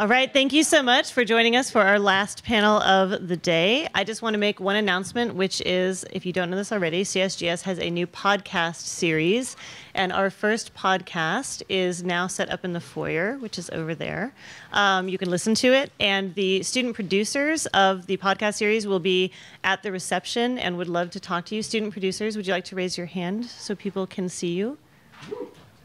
All right, thank you so much for joining us for our last panel of the day. I just want to make one announcement, which is if you don't know this already, CSGS has a new podcast series. And our first podcast is now set up in the foyer, which is over there. Um, you can listen to it. And the student producers of the podcast series will be at the reception and would love to talk to you. Student producers, would you like to raise your hand so people can see you?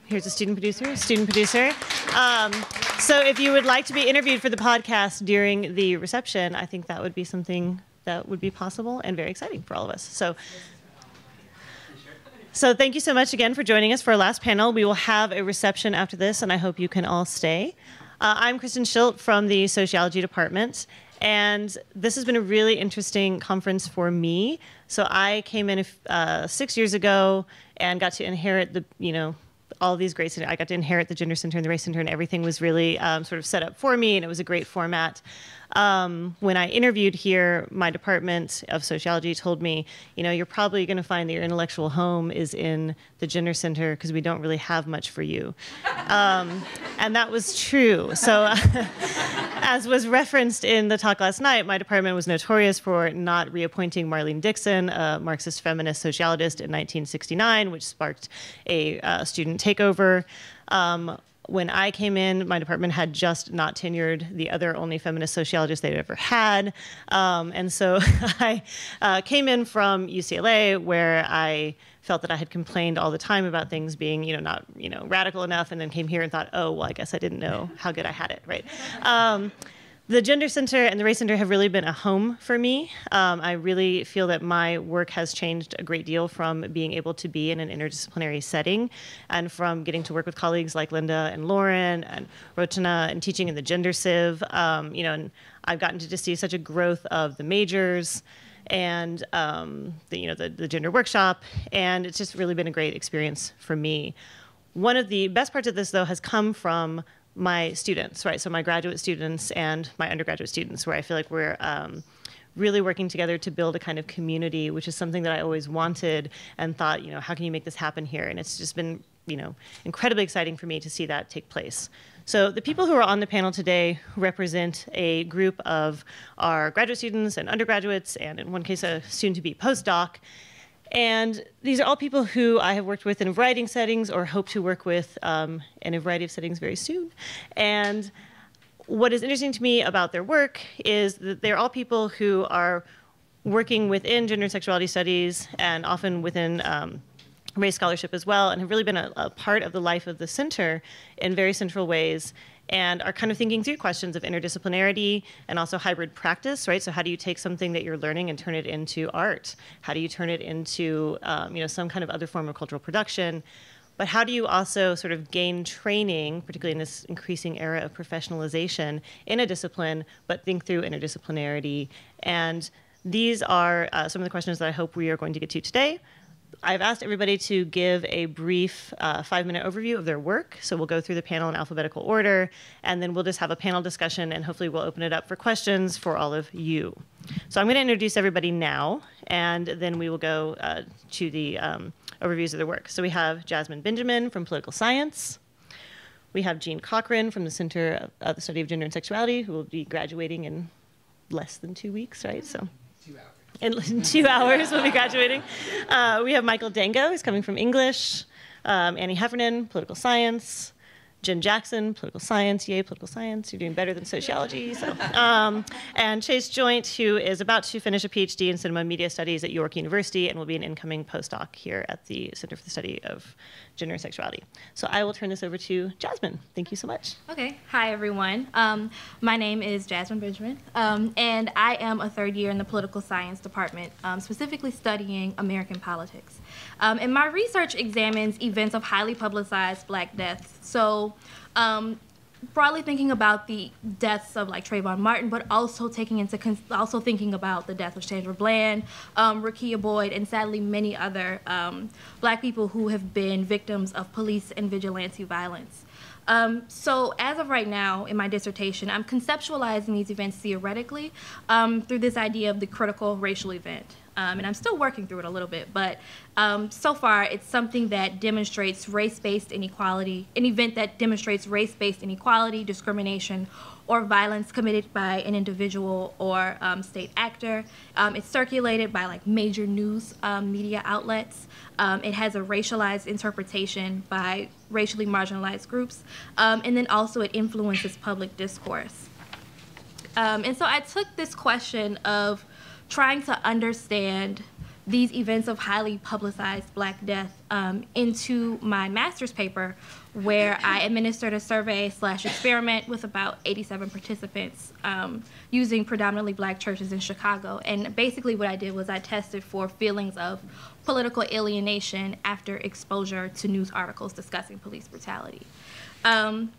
Here's a student producer, student producer. Um, so if you would like to be interviewed for the podcast during the reception, I think that would be something that would be possible and very exciting for all of us. So. So thank you so much again for joining us for our last panel. We will have a reception after this, and I hope you can all stay. Uh, I'm Kristen Schilt from the Sociology Department, and this has been a really interesting conference for me. So I came in uh, six years ago and got to inherit the, you know, all these great I got to inherit the gender center and the race center, and everything was really um, sort of set up for me, and it was a great format. Um, when I interviewed here, my department of sociology told me, you know, you're probably going to find that your intellectual home is in the gender center because we don't really have much for you. Um, and that was true. So, as was referenced in the talk last night, my department was notorious for not reappointing Marlene Dixon, a Marxist feminist sociologist, in 1969, which sparked a uh, student takeover. Um, when I came in, my department had just not tenured the other only feminist sociologist they'd ever had. Um, and so I uh, came in from UCLA where I felt that I had complained all the time about things being, you know, not, you know, radical enough, and then came here and thought, oh, well, I guess I didn't know how good I had it, right? Um, the Gender Center and the Race Center have really been a home for me. Um, I really feel that my work has changed a great deal from being able to be in an interdisciplinary setting and from getting to work with colleagues like Linda and Lauren and Rotana and teaching in the Gender Civ. Um, you know, and I've gotten to just see such a growth of the majors and um, the, you know the, the gender workshop, and it's just really been a great experience for me. One of the best parts of this, though, has come from my students, right? So my graduate students and my undergraduate students, where I feel like we're um, really working together to build a kind of community, which is something that I always wanted and thought, you know, how can you make this happen here? And it's just been, you know, incredibly exciting for me to see that take place. So the people who are on the panel today represent a group of our graduate students and undergraduates, and in one case, a soon-to-be postdoc. And these are all people who I have worked with in of settings or hope to work with um, in a variety of settings very soon. And what is interesting to me about their work is that they're all people who are working within gender and sexuality studies and often within um, race scholarship as well, and have really been a, a part of the life of the center in very central ways and are kind of thinking through questions of interdisciplinarity and also hybrid practice, right? So how do you take something that you're learning and turn it into art? How do you turn it into, um, you know, some kind of other form of cultural production? But how do you also sort of gain training, particularly in this increasing era of professionalization, in a discipline, but think through interdisciplinarity? And these are uh, some of the questions that I hope we are going to get to today. I've asked everybody to give a brief uh, five minute overview of their work. So we'll go through the panel in alphabetical order, and then we'll just have a panel discussion, and hopefully we'll open it up for questions for all of you. So I'm going to introduce everybody now, and then we will go uh, to the um, overviews of their work. So we have Jasmine Benjamin from Political Science. We have Jean Cochran from the Center of the Study of Gender and Sexuality, who will be graduating in less than two weeks, right? So two hours in, two hours we'll be graduating. Uh, we have Michael Dango, who's coming from English, um, Annie Heffernan, political science, Jenn Jackson, political science, yay, political science, you're doing better than sociology. So. Um, and Chase Joynt, who is about to finish a PhD in cinema media studies at York University and will be an incoming postdoc here at the Center for the Study of Gender and Sexuality. So I will turn this over to Jasmine. Thank you so much. Okay. Hi, everyone. Um, my name is Jasmine Benjamin, um, and I am a third year in the political science department, um, specifically studying American politics. Um, and my research examines events of highly publicized black deaths. So um, broadly thinking about the deaths of like Trayvon Martin, but also taking into also thinking about the death of Sandra Bland, um, Rekia Boyd, and sadly many other um, Black people who have been victims of police and vigilante violence. Um, so as of right now in my dissertation, I'm conceptualizing these events theoretically um, through this idea of the critical racial event. Um, and I'm still working through it a little bit. But um, so far, it's something that demonstrates race-based inequality, an event that demonstrates race-based inequality, discrimination, or violence committed by an individual or um, state actor. Um, it's circulated by like major news um, media outlets. Um, it has a racialized interpretation by racially marginalized groups, and then also it influences public discourse. Um, and so I took this question of trying to understand these events of highly publicized Black death um, into my master's paper, where I administered a survey slash experiment with about 87 participants um, using predominantly Black churches in Chicago. And basically, what I did was I tested for feelings of political alienation after exposure to news articles discussing police brutality. Um,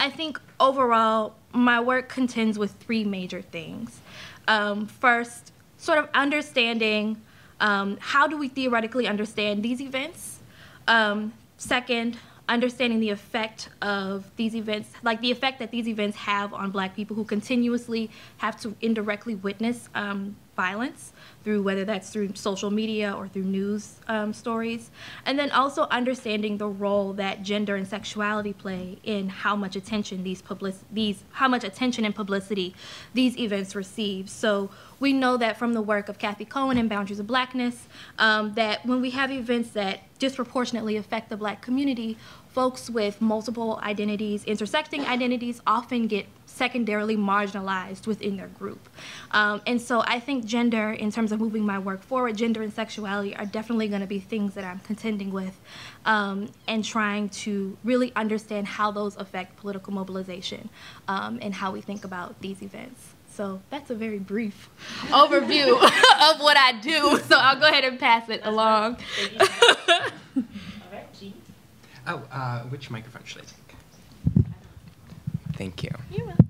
I think overall, my work contends with three major things. Um, first, sort of understanding um, how do we theoretically understand these events. Um, second, understanding the effect of these events, like the effect that these events have on Black people who continuously have to indirectly witness um, violence through whether that's through social media or through news um, stories. And then also understanding the role that gender and sexuality play in how much attention these public these how much attention and publicity these events receive. So we know that from the work of Cathy Cohen and Boundaries of Blackness, um, that when we have events that disproportionately affect the black community, folks with multiple identities, intersecting identities, often get secondarily marginalized within their group. Um, and so I think gender, in terms of moving my work forward, gender and sexuality are definitely going to be things that I'm contending with um, and trying to really understand how those affect political mobilization um, and how we think about these events. So that's a very brief overview of what I do. So I'll go ahead and pass it along. Oh, uh, which microphone should I take? Thank you. You're welcome.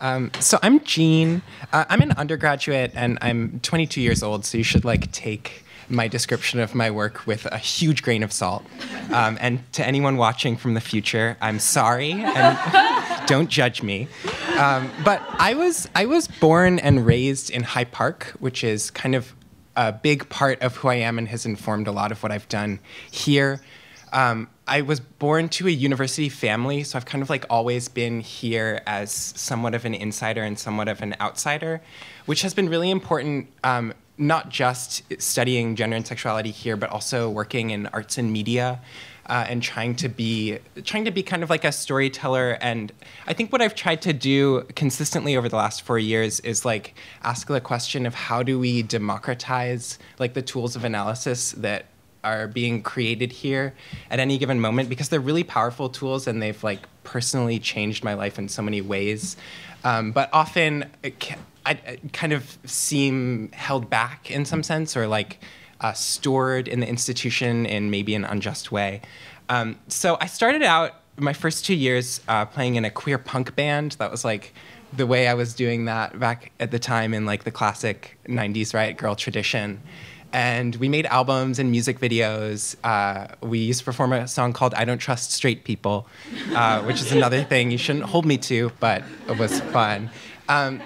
Um, so I'm Gene. Uh, I'm an undergraduate and I'm 22 years old. So you should like take my description of my work with a huge grain of salt. Um, and to anyone watching from the future, I'm sorry and don't judge me. Um, but I was I was born and raised in Hyde Park, which is kind of a big part of who I am and has informed a lot of what I've done here. Um, I was born to a university family, so I've kind of like always been here as somewhat of an insider and somewhat of an outsider, which has been really important. Um, not just studying gender and sexuality here, but also working in arts and media, uh, and trying to be trying to be kind of like a storyteller. And I think what I've tried to do consistently over the last four years is like ask the question of how do we democratize like the tools of analysis that are being created here at any given moment because they're really powerful tools and they've like personally changed my life in so many ways. Um, but often I, I kind of seem held back in some sense or like uh, stored in the institution in maybe an unjust way. Um, so I started out my first two years uh, playing in a queer punk band. That was like the way I was doing that back at the time in like the classic 90s riot grrrl tradition and we made albums and music videos. Uh, we used to perform a song called "I Don't Trust Straight People," uh, which is another thing you shouldn't hold me to, but it was fun. Um,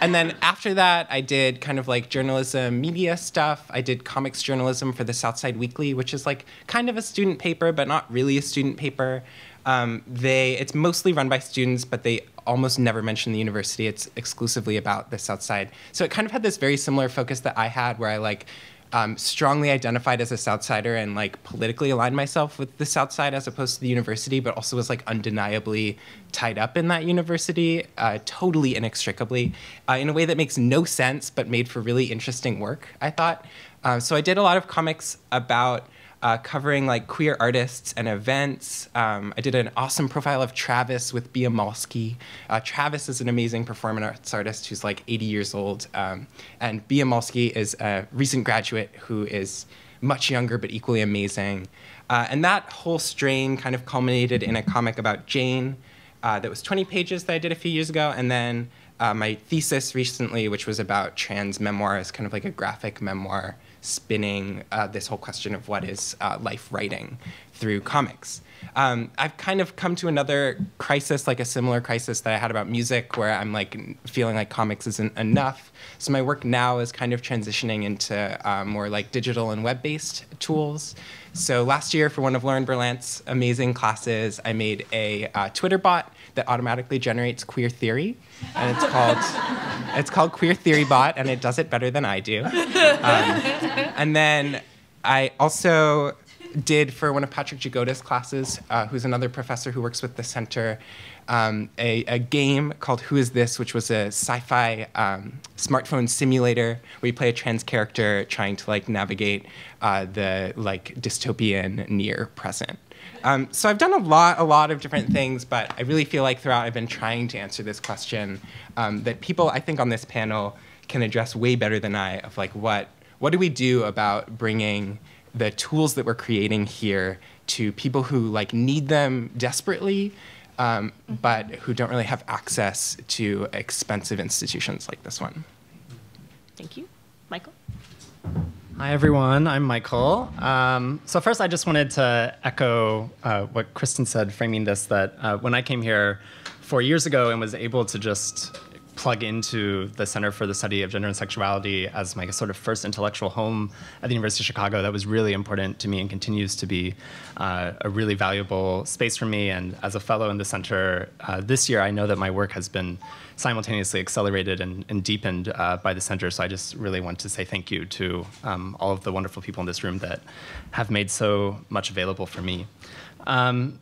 and then after that, I did kind of like journalism, media stuff. I did comics journalism for the Southside Weekly, which is like kind of a student paper, but not really a student paper. Um, they it's mostly run by students, but they almost never mention the university. It's exclusively about the South Side. So it kind of had this very similar focus that I had, where I like um, strongly identified as a South Sider and like politically aligned myself with the South Side as opposed to the university, but also was like undeniably tied up in that university, uh, totally inextricably, uh, in a way that makes no sense, but made for really interesting work. I thought. Uh, so I did a lot of comics about uh, covering like queer artists and events. Um, I did an awesome profile of Travis with Bia Malski. Uh, Travis is an amazing performing arts artist who's like 80 years old, um, and Bia Malski is a recent graduate who is much younger but equally amazing. Uh, and that whole strain kind of culminated in a comic about Jane uh, that was 20 pages that I did a few years ago, and then. Uh, my thesis recently, which was about trans memoirs, kind of like a graphic memoir spinning uh, this whole question of what is uh, life writing through comics. Um, I've kind of come to another crisis, like a similar crisis that I had about music, where I'm like feeling like comics isn't enough. So my work now is kind of transitioning into uh, more like digital and web-based tools. So last year, for one of Lauren Berlant's amazing classes, I made a uh, Twitter bot that automatically generates queer theory, and it's called it's called Queer Theory Bot, and it does it better than I do. Um, and then I also did for one of Patrick Jagoda's classes, uh, who's another professor who works with the center, um, a, a, game called Who Is This, which was a sci-fi um, smartphone simulator where you play a trans character trying to like navigate uh, the like dystopian near present. Um, so I've done a lot, a lot of different things, but I really feel like throughout I've been trying to answer this question um, that people I think on this panel can address way better than I of like what what do we do about bringing the tools that we're creating here to people who like need them desperately, um, mm-hmm. but who don't really have access to expensive institutions like this one. Thank you, Michael. Hi, everyone. I'm Michael. Um, so, first, I just wanted to echo uh, what Kristen said, framing this that uh, when I came here four years ago and was able to just plug into the Center for the Study of Gender and Sexuality as my sort of first intellectual home at the University of Chicago. That was really important to me and continues to be uh, a really valuable space for me. And as a fellow in the center uh, this year, I know that my work has been simultaneously accelerated and, and deepened uh, by the center. So I just really want to say thank you to um, all of the wonderful people in this room that have made so much available for me. Um,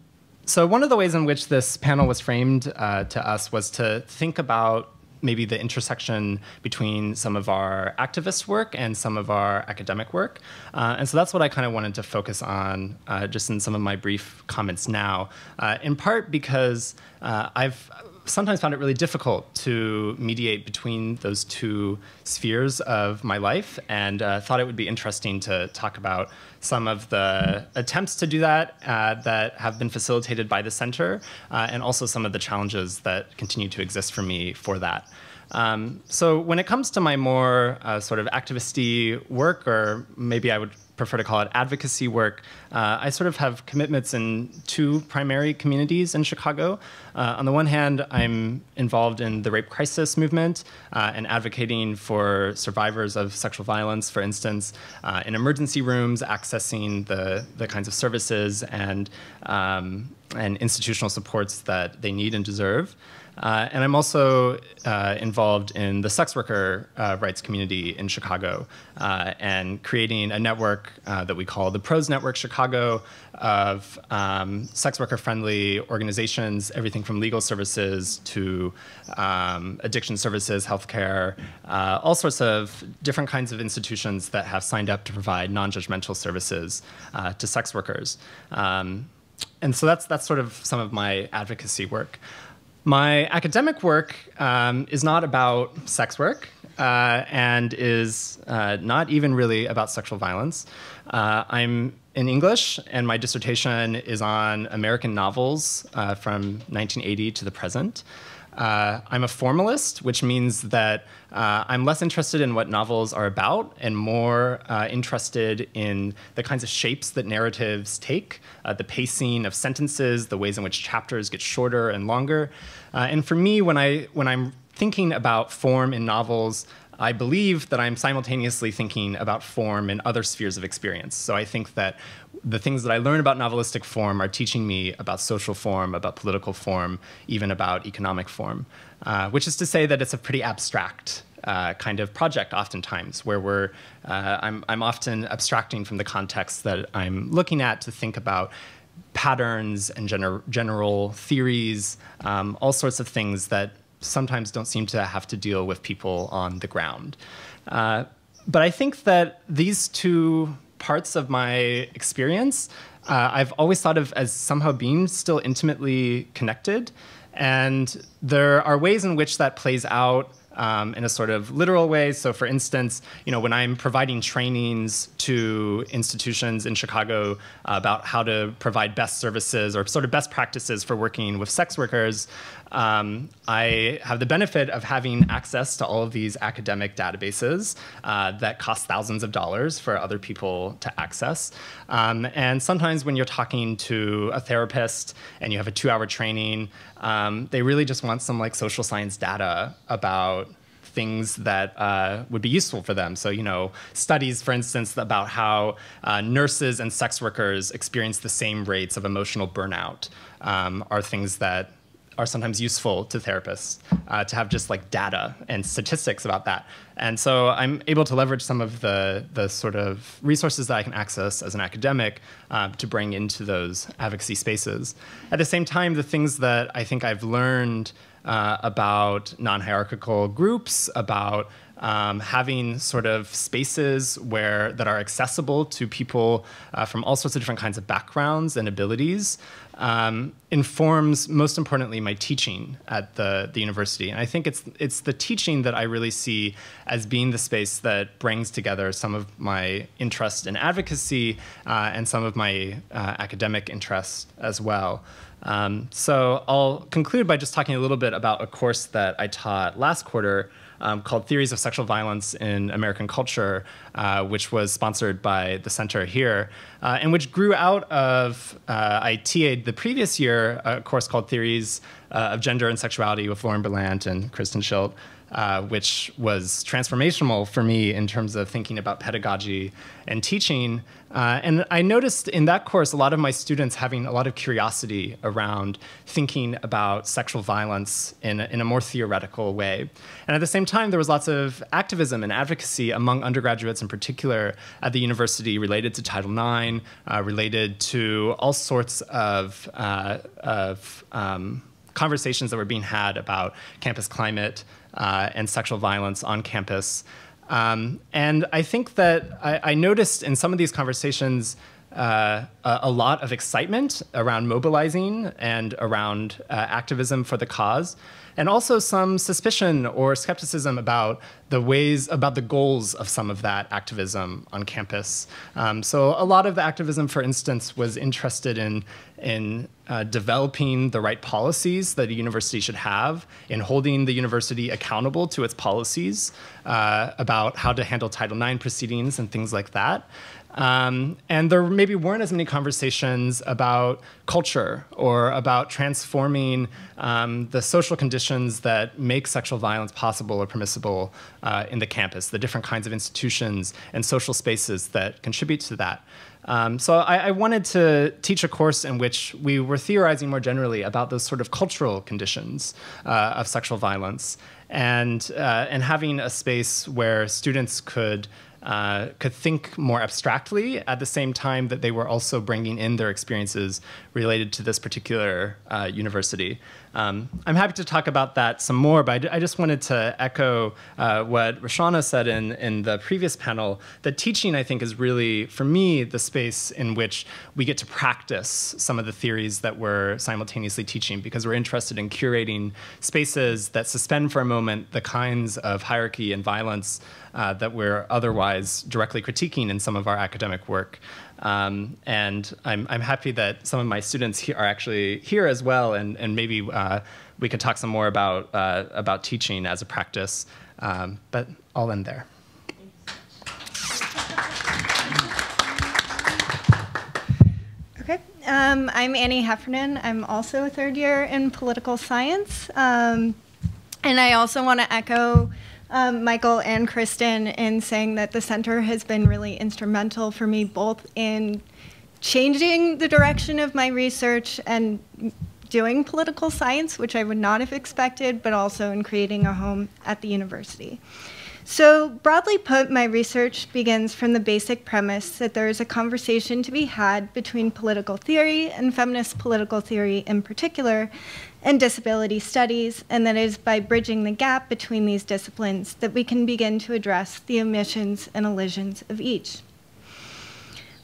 so one of the ways in which this panel was framed uh, to us was to think about maybe the intersection between some of our activist work and some of our academic work. Uh, and so that's what I kind of wanted to focus on uh, just in some of my brief comments now, uh, in part because uh, I've sometimes found it really difficult to mediate between those two spheres of my life and uh, thought it would be interesting to talk about some of the attempts to do that uh, that have been facilitated by the center uh, and also some of the challenges that continue to exist for me for that. Um, so when it comes to my more uh, sort of activisty work, or maybe I would prefer to call it advocacy work, uh, I sort of have commitments in two primary communities in Chicago. Uh, on the one hand, I'm involved in the rape crisis movement uh, and advocating for survivors of sexual violence, for instance, uh, in emergency rooms, accessing the, the kinds of services and, um, and institutional supports that they need and deserve. Uh, and I'm also uh, involved in the sex worker uh, rights community in Chicago uh, and creating a network uh, that we call the Pros Network Chicago of um, sex worker friendly organizations, everything from legal services to um, addiction services, healthcare, uh, all sorts of different kinds of institutions that have signed up to provide non judgmental services to sex workers. Um, and so that's, that's sort of some of my advocacy work. My academic work um, is not about sex work uh, and is uh, not even really about sexual violence. Uh, I'm in English, and my dissertation is on American novels uh, from 1980 to the present. Uh, I'm a formalist, which means that uh, I'm less interested in what novels are about and more uh, interested in the kinds of shapes that narratives take, uh, the pacing of sentences, the ways in which chapters get shorter and longer. Uh, and for me, when, I, when I'm thinking about form in novels, I believe that I'm simultaneously thinking about form in other spheres of experience. So I think that the things that I learn about novelistic form are teaching me about social form, about political form, even about economic form, uh, which is to say that it's a pretty abstract uh, kind of project oftentimes where we're uh, I'm, I'm often abstracting from the context that i'm looking at to think about patterns and gener general theories um, all sorts of things that sometimes don't seem to have to deal with people on the ground. Uh, but i think that these two parts of my experience, uh, I've always thought of as somehow being still intimately connected. And there are ways in which that plays out um, in a sort of literal way. So, for instance, you know, when I'm providing trainings to institutions in Chicago about how to provide best services or sort of best practices for working with sex workers, um, I have the benefit of having access to all of these academic databases uh, that cost thousands of dollars for other people to access. Um, and sometimes when you're talking to a therapist and you have a two hour training, um, they really just want some like social science data about things that uh, would be useful for them. So, you know, studies, for instance, about how uh, nurses and sex workers experience the same rates of emotional burnout um, are things that are sometimes useful to therapists uh, to have just like data and statistics about that. And so I'm able to leverage some of the, the sort of resources that I can access as an academic uh, to bring into those advocacy spaces. At the same time, the things that I think I've learned uh, about non hierarchical groups, about um, having sort of spaces where that are accessible to people uh, from all sorts of different kinds of backgrounds and abilities um, informs most importantly my teaching at the, the university. And i think it's it's the teaching that i really see as being the space that brings together some of my interest in advocacy uh, and some of my uh, academic interests as well. Um, so I'll conclude by just talking a little bit about a course that I taught last quarter um, called Theories of Sexual Violence in American Culture, uh, which was sponsored by the center here, uh, and which grew out of, uh, I TA'd the previous year a course called Theories uh, of Gender and Sexuality with Lauren Berlant and Kristen Schilt. Uh, which was transformational for me in terms of thinking about pedagogy and teaching. Uh, and I noticed in that course a lot of my students having a lot of curiosity around thinking about sexual violence in a, in a more theoretical way. And at the same time, there was lots of activism and advocacy among undergraduates in particular at the university related to Title IX, uh, related to all sorts of, uh, of um, conversations that were being had about campus climate uh, and sexual violence on campus. Um, and I think that I, I, noticed in some of these conversations uh, a, a, lot of excitement around mobilizing and around uh, activism for the cause and also some suspicion or skepticism about the ways, about the goals of some of that activism on campus. Um, so a lot of the activism, for instance, was interested in, in uh, developing the right policies that a university should have, in holding the university accountable to its policies uh, about how to handle Title IX proceedings and things like that. Um, and there maybe weren't as many conversations about culture or about transforming um, the social conditions that make sexual violence possible or permissible uh, in the campus, the different kinds of institutions and social spaces that contribute to that. Um, so I, I, wanted to teach a course in which we were theorizing more generally about those sort of cultural conditions uh, of sexual violence and, uh, and having a space where students could uh, could think more abstractly at the same time that they were also bringing in their experiences related to this particular uh, university. Um, I'm happy to talk about that some more, but I, just wanted to echo uh, what Roshana said in, in the previous panel, that teaching, I think, is really, for me, the space in which we get to practice some of the theories that we're simultaneously teaching, because we're interested in curating spaces that suspend for a moment the kinds of hierarchy and violence uh, that we're otherwise directly critiquing in some of our academic work. Um, and I'm, I'm happy that some of my students are actually here as well, and, and maybe uh, we could talk some more about, uh, about teaching as a practice. Um, but I'll end there. Okay, um, I'm Annie Heffernan. I'm also a third year in political science. Um, and I also want to echo um, Michael and Kristen in saying that the center has been really instrumental for me both in changing the direction of my research and doing political science, which I would not have expected, but also in creating a home at the university. So, broadly put, my research begins from the basic premise that there is a conversation to be had between political theory and feminist political theory in particular, and disability studies, and that it is by bridging the gap between these disciplines that we can begin to address the omissions and elisions of each.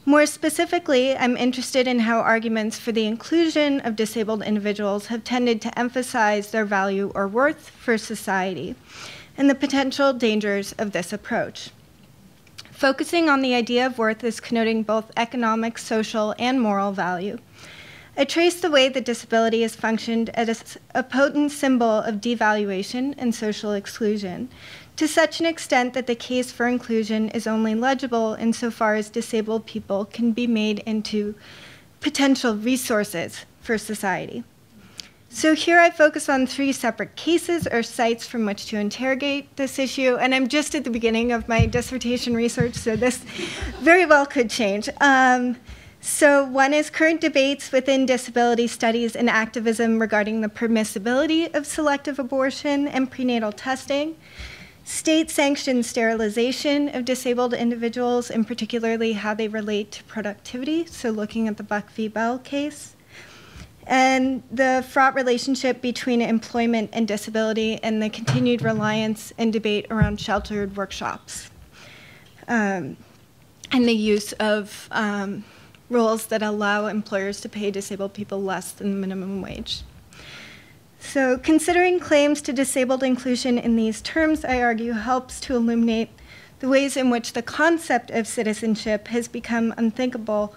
More specifically, I'm interested in how arguments for the inclusion of disabled individuals have tended to emphasize their value or worth for society and the potential dangers of this approach. Focusing on the idea of worth is connoting both economic, social, and moral value. I trace the way that disability has functioned as a potent symbol of devaluation and social exclusion, to such an extent that the case for inclusion is only legible insofar as disabled people can be made into potential resources for society. So here I focus on three separate cases or sites from which to interrogate this issue, and I'm just at the beginning of my dissertation research, so this very well could change. Um, so one is current debates within disability studies and activism regarding the permissibility of selective abortion and prenatal testing, state-sanctioned sterilization of disabled individuals, and particularly how they relate to productivity, so looking at the Buck v. Bell case, and the fraught relationship between employment and disability and the continued reliance and debate around sheltered workshops um, and the use of um, rules that allow employers to pay disabled people less than the minimum wage. So, considering claims to disabled inclusion in these terms, I argue, helps to illuminate the ways in which the concept of citizenship has become unthinkable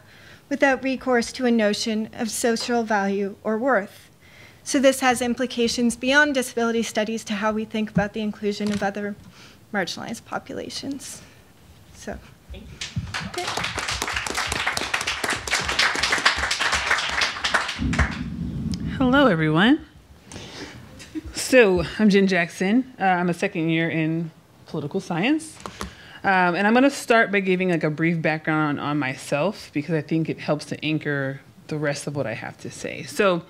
without recourse to a notion of social value or worth. So this has implications beyond disability studies to how we think about the inclusion of other marginalized populations. So, okay. Hello, everyone. So, I'm Jenn Jackson. Uh, I'm a second year in political science. Um, and I'm going to start by giving like a brief background on, on myself because I think it helps to anchor the rest of what I have to say. So,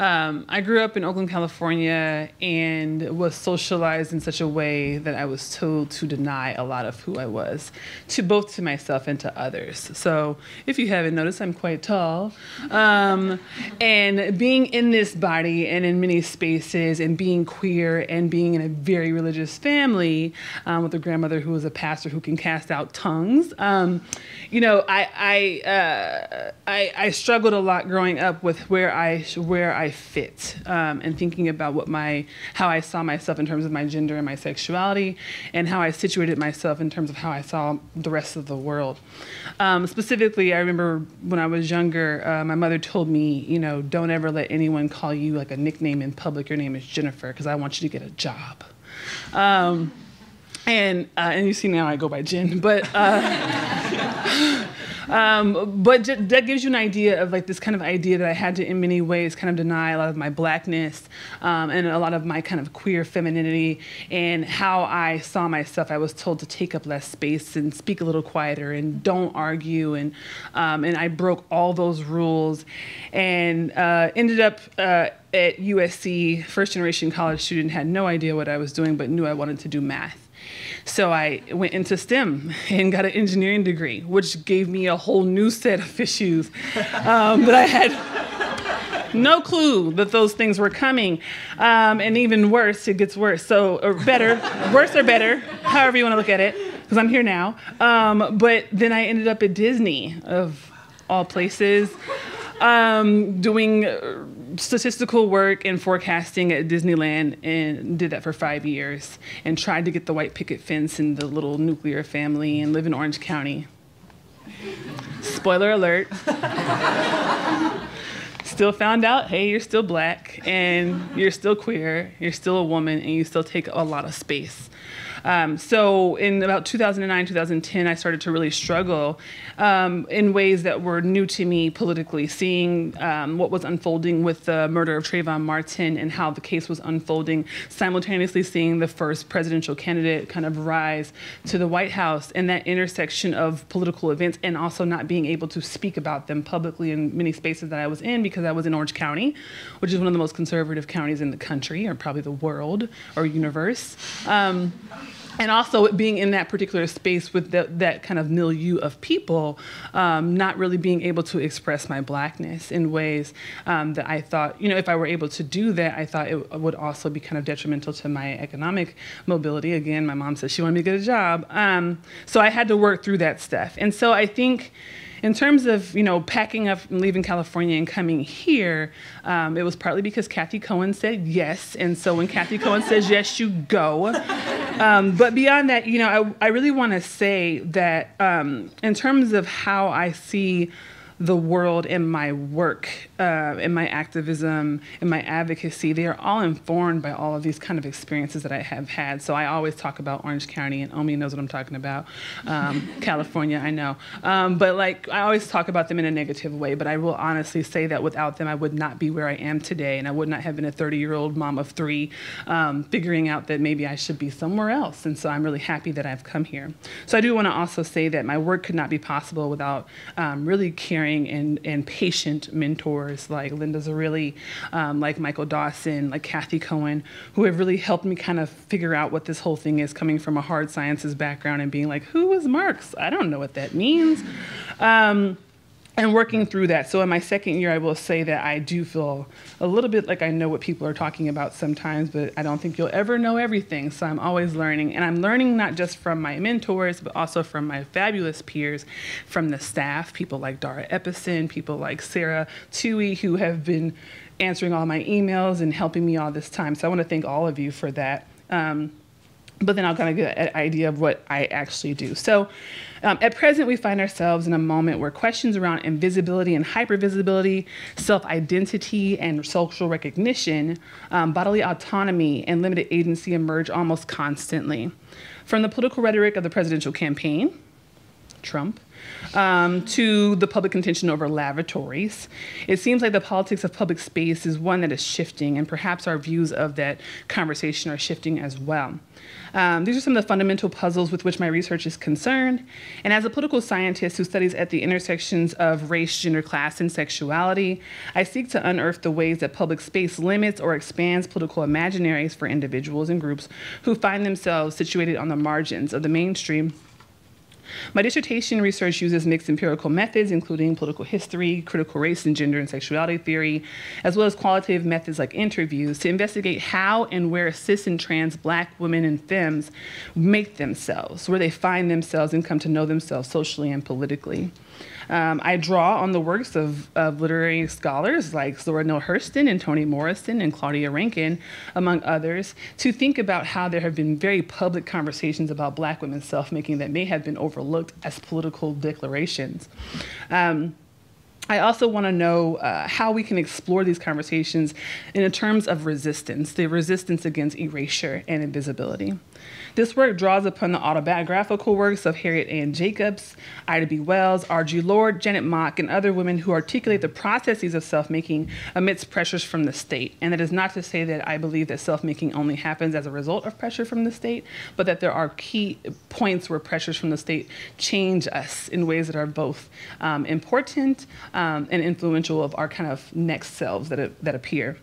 um, I grew up in Oakland, California, and was socialized in such a way that I was told to deny a lot of who I was, to both to myself and to others. So, if you haven't noticed, I'm quite tall, um, and being in this body and in many spaces, and being queer, and being in a very religious family um, with a grandmother who was a pastor who can cast out tongues. Um, you know, I I, uh, I I struggled a lot growing up with where I where I fit um, and thinking about what my how I saw myself in terms of my gender and my sexuality and how I situated myself in terms of how I saw the rest of the world. Um, specifically, I remember when I was younger, uh, my mother told me, you know, don't ever let anyone call you like a nickname in public. Your name is Jennifer because I want you to get a job. Um, and uh, and you see now I go by Jenn, but. Uh, Um, but j- that gives you an idea of like this kind of idea that I had to, in many ways, kind of deny a lot of my blackness um, and a lot of my kind of queer femininity and how I saw myself. I was told to take up less space and speak a little quieter and don't argue. And, um, and I broke all those rules and uh, ended up uh, at USC, first generation college student, had no idea what I was doing, but knew I wanted to do math. So I went into STEM and got an engineering degree, which gave me a whole new set of issues um, I had no clue that those things were coming. Um, and even worse, it gets worse. So, or better, worse or better, however you want to look at it, because I'm here now. Um, but then I ended up at Disney, of all places, um, doing uh, statistical work and forecasting at Disneyland and did that for five years and tried to get the white picket fence and the little nuclear family and live in Orange County. Spoiler alert. still found out, hey, you're still black and you're still queer, you're still a woman, and you still take a lot of space. Um, so in about 2009, 2010, I started to really struggle um, in ways that were new to me politically, seeing um, what was unfolding with the murder of Trayvon Martin and how the case was unfolding, simultaneously seeing the first presidential candidate kind of rise to the White House and that intersection of political events and also not being able to speak about them publicly in many spaces that I was in because I was in Orange County, which is one of the most conservative counties in the country or probably the world or universe. Um, and also being in that particular space with the, that kind of milieu of people, um, not really being able to express my blackness in ways um, that I thought, you know, if I were able to do that, I thought it would also be kind of detrimental to my economic mobility. Again, my mom said she wanted me to get a job. Um, so I had to work through that stuff. And so I think in terms of you know packing up and leaving California and coming here, um, it was partly because Cathy Cohen said yes, and so when Cathy Cohen says yes, you go. Um, but beyond that, you know, I, I really want to say that um, in terms of how I see the world and my work uh, and my activism and my advocacy, they are all informed by all of these kind of experiences that I have had. So I always talk about Orange County, and Omi knows what I'm talking about. Um, California, I know. Um, but like, I always talk about them in a negative way, but I will honestly say that without them, I would not be where I am today, and I would not have been a 30 year old mom of three, um, figuring out that maybe I should be somewhere else. And so I'm really happy that I've come here. So I do want to also say that my work could not be possible without um, really caring and, and patient mentors like Linda Zerilli, um, like Michael Dawson, like Cathy Cohen, who have really helped me kind of figure out what this whole thing is coming from a hard sciences background and being like, who is Marx? I don't know what that means. Um, and working through that. So in my second year, I will say that I do feel a little bit like I know what people are talking about sometimes, but I don't think you'll ever know everything. So I'm always learning. And I'm learning not just from my mentors, but also from my fabulous peers, from the staff, people like Dara Epison, people like Sarah Tui, who have been answering all my emails and helping me all this time. So I want to thank all of you for that. Um, but then I'll kind of get an idea of what I actually do. So, um, at present, we find ourselves in a moment where questions around invisibility and hypervisibility, self identity and social recognition, um, bodily autonomy, and limited agency emerge almost constantly. From the political rhetoric of the presidential campaign, Trump, um, to the public contention over lavatories. It seems like the politics of public space is one that is shifting, and perhaps our views of that conversation are shifting as well. Um, these are some of the fundamental puzzles with which my research is concerned. And as a political scientist who studies at the intersections of race, gender, class, and sexuality, I seek to unearth the ways that public space limits or expands political imaginaries for individuals and groups who find themselves situated on the margins of the mainstream my dissertation research uses mixed empirical methods, including political history, critical race and gender and sexuality theory, as well as qualitative methods like interviews to investigate how and where cis and trans black women and femmes make themselves, where they find themselves and come to know themselves socially and politically. Um, I draw on the works of, of literary scholars like Zora Neale Hurston and Toni Morrison and Claudia Rankine, among others, to think about how there have been very public conversations about black women's self-making that may have been overlooked as political declarations. Um, I also want to know uh, how we can explore these conversations in terms of resistance, the resistance against erasure and invisibility. This work draws upon the autobiographical works of Harriet Ann Jacobs, Ida B. Wells, Audre Lorde, Janet Mock, and other women who articulate the processes of self-making amidst pressures from the state. And that is not to say that I believe that self-making only happens as a result of pressure from the state, but that there are key points where pressures from the state change us in ways that are both um, important um, and influential of our kind of next selves that, that appear.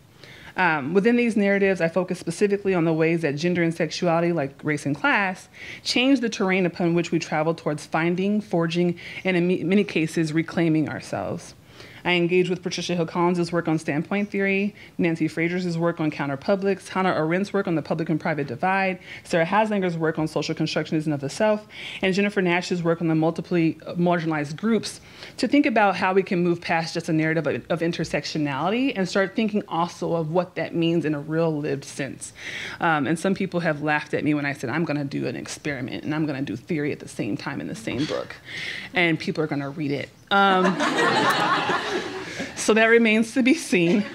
Um, within these narratives, I focus specifically on the ways that gender and sexuality, like race and class, change the terrain upon which we travel towards finding, forging, and in many cases, reclaiming ourselves. I engage with Patricia Hill Collins' work on standpoint theory, Nancy Fraser's work on counterpublics, Hannah Arendt's work on the public and private divide, Sarah Haslanger's work on social constructionism of the self, and Jennifer Nash's work on the multiply marginalized groups to think about how we can move past just a narrative of, of intersectionality and start thinking also of what that means in a real lived sense. Um, and some people have laughed at me when I said, I'm going to do an experiment and I'm going to do theory at the same time in the same book. And people are going to read it. Um, so that remains to be seen.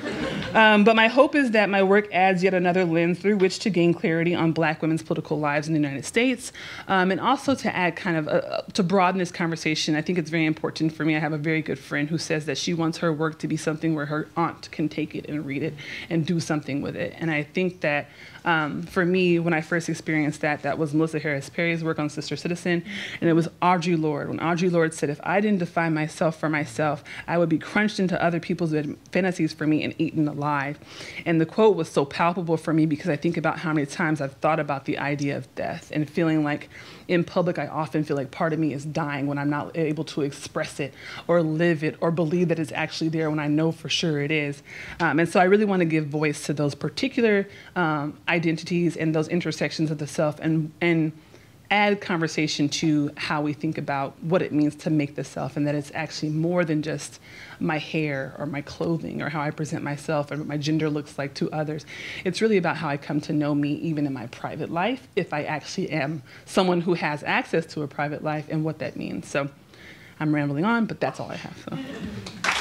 Um, but my hope is that my work adds yet another lens through which to gain clarity on Black women's political lives in the United States, um, and also to add kind of a, to broaden this conversation. I think it's very important for me. I have a very good friend who says that she wants her work to be something where her aunt can take it and read it and do something with it. And I think that um, for me, when I first experienced that, that was Melissa Harris Perry's work on Sister Citizen, and it was Audre Lorde. When Audre Lorde said, if I didn't define myself for myself, I would be crunched into other people's fantasies for me and eaten alive. And the quote was so palpable for me because I think about how many times I've thought about the idea of death and feeling like in public, I often feel like part of me is dying when I'm not able to express it or live it or believe that it's actually there when I know for sure it is. Um, and so I really want to give voice to those particular um, identities and those intersections of the self and, and add conversation to how we think about what it means to make the self and that it's actually more than just my hair or my clothing or how I present myself or what my gender looks like to others. It's really about how I come to know me even in my private life, if I actually am someone who has access to a private life and what that means. So I'm rambling on, but that's all I have. So.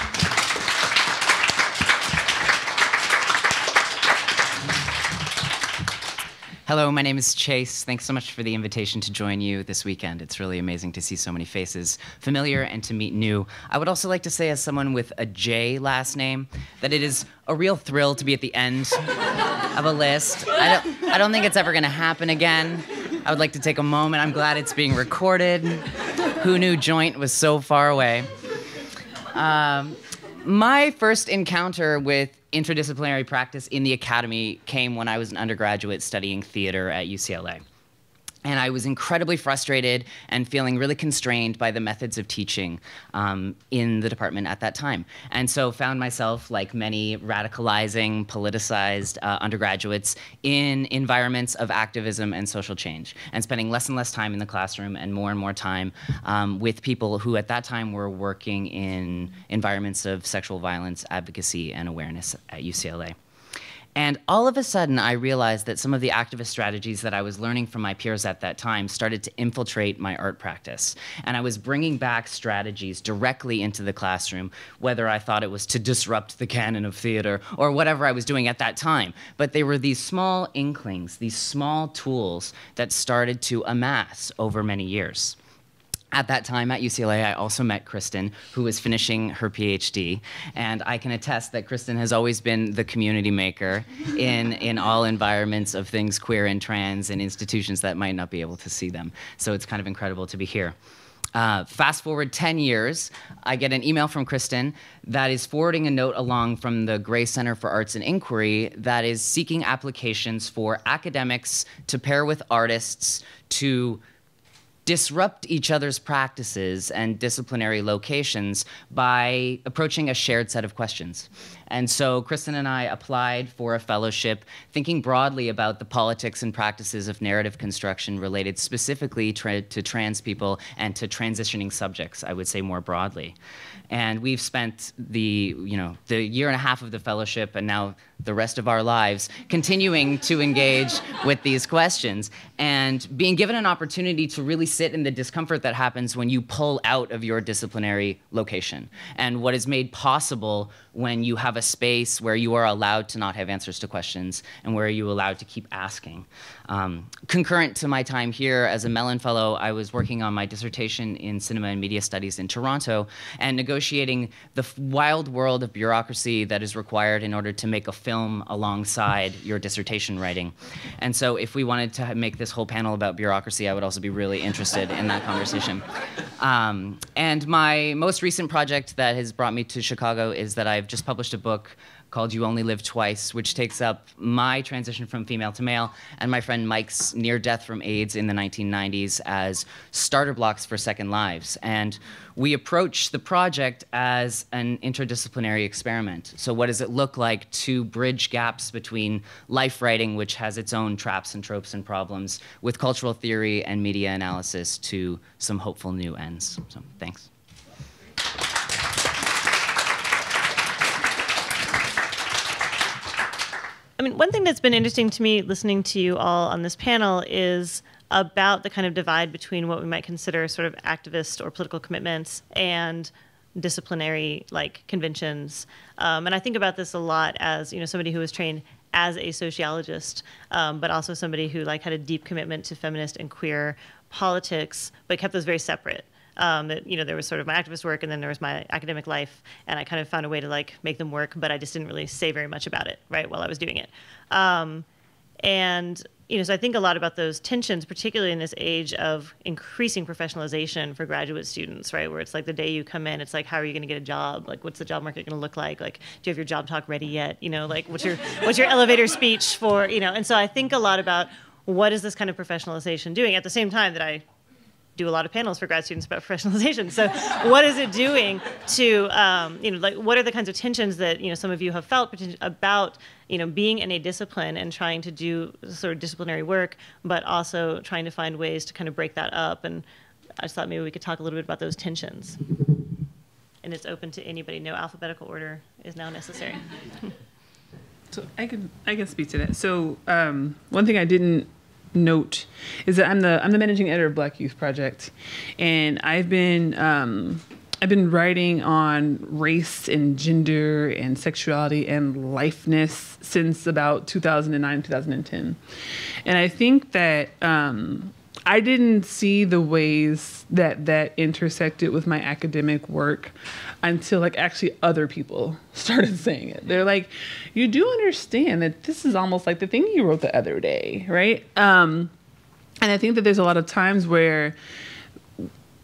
Hello, my name is Chase. Thanks so much for the invitation to join you this weekend. It's really amazing to see so many faces, familiar and to meet new. I would also like to say, as someone with a J last name, that it is a real thrill to be at the end of a list. I don't, I don't think it's ever going to happen again. I would like to take a moment. I'm glad it's being recorded. Who knew Joynt was so far away? Um, my first encounter with interdisciplinary practice in the academy came when I was an undergraduate studying theater at UCLA. And I was incredibly frustrated and feeling really constrained by the methods of teaching um, in the department at that time. And so found myself, like many radicalizing, politicized uh, undergraduates, in environments of activism and social change, and spending less and less time in the classroom and more and more time um, with people who at that time were working in environments of sexual violence advocacy and awareness at UCLA. And all of a sudden, I realized that some of the activist strategies that I was learning from my peers at that time started to infiltrate my art practice. And I was bringing back strategies directly into the classroom, whether I thought it was to disrupt the canon of theater or whatever I was doing at that time. But they were these small inklings, these small tools that started to amass over many years at that time at UCLA, I also met Kristen, who was finishing her PhD, and I can attest that Kristen has always been the community maker in in all environments of things queer and trans and institutions that might not be able to see them. So it's kind of incredible to be here. Uh, fast forward 10 years, I get an email from Kristen that is forwarding a note along from the Gray Center for Arts and Inquiry that is seeking applications for academics to pair with artists to disrupt each other's practices and disciplinary locations by approaching a shared set of questions. And so Kristen and I applied for a fellowship thinking broadly about the politics and practices of narrative construction related specifically tra to trans people and to transitioning subjects, I would say more broadly. And we've spent the, you know, the year and a half of the fellowship and now the rest of our lives continuing to engage with these questions and being given an opportunity to really sit in the discomfort that happens when you pull out of your disciplinary location and what is made possible when you have a space where you are allowed to not have answers to questions and where you are allowed to keep asking. Um, concurrent to my time here as a Mellon Fellow, I was working on my dissertation in cinema and media studies in Toronto and negotiating the wild world of bureaucracy that is required in order to make a film alongside your dissertation writing. And so if we wanted to make this whole panel about bureaucracy, I would also be really interested in that conversation. Um, and my most recent project that has brought me to Chicago is that I've just published a book called You Only Live Twice, which takes up my transition from female to male and my friend Mike's near death from AIDS in the 1990s as starter blocks for second lives. And we approach the project as an interdisciplinary experiment. So, what does it look like to bridge gaps between life writing, which has its own traps and tropes and problems, with cultural theory and media analysis to some hopeful new ends? So, thanks. I mean, one thing that's been interesting to me listening to you all on this panel is about the kind of divide between what we might consider sort of activist or political commitments and disciplinary like conventions. Um, and I think about this a lot as you know somebody who was trained as a sociologist, um, but also somebody who like had a deep commitment to feminist and queer politics, but kept those very separate um, that you know there was sort of my activist work and then there was my academic life and i kind of found a way to like make them work but i just didn't really say very much about it right while i was doing it. Um, and you know so i think a lot about those tensions particularly in this age of increasing professionalization for graduate students right where it's like the day you come in it's like how are you going to get a job? Like what's the job market going to look like? Like do you have your job talk ready yet? You know like what's your what's your elevator speech for you know? And so i think a lot about what is this kind of professionalization doing? At the same time that i do a lot of panels for grad students about professionalization. So, what is it doing to, um, you know, like what are the kinds of tensions that you know some of you have felt about, you know, being in a discipline and trying to do sort of disciplinary work, but also trying to find ways to kind of break that up. And I just thought maybe we could talk a little bit about those tensions. And it's open to anybody. No alphabetical order is now necessary. so I can I can speak to that. So um, one thing I didn't note is that I'm the I'm the managing editor of Black Youth Project, and I've been um, I've been writing on race and gender and sexuality and lifeness since about 2009, 2010. And I think that um, I didn't see the ways that that intersected with my academic work until like actually other people started saying it. They're like, you do understand that this is almost like the thing you wrote the other day, right? Um, and I think that there's a lot of times where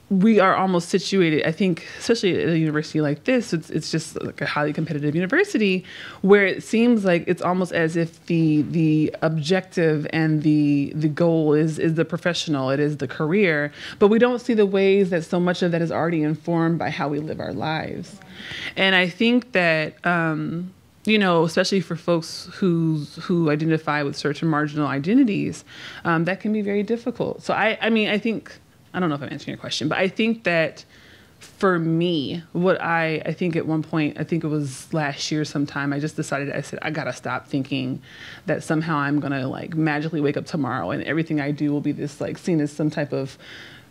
we are almost situated. I think, especially at a university like this, it's it's just like a highly competitive university, where it seems like it's almost as if the the objective and the the goal is is the professional, it is the career, but we don't see the ways that so much of that is already informed by how we live our lives, and I think that. Um, you know, especially for folks who who identify with certain marginal identities, um, that can be very difficult. So I, I mean, I think I don't know if I'm answering your question, but I think that for me, what I I think at one point, I think it was last year sometime, I just decided I said I gotta stop thinking that somehow I'm gonna like magically wake up tomorrow and everything I do will be this like seen as some type of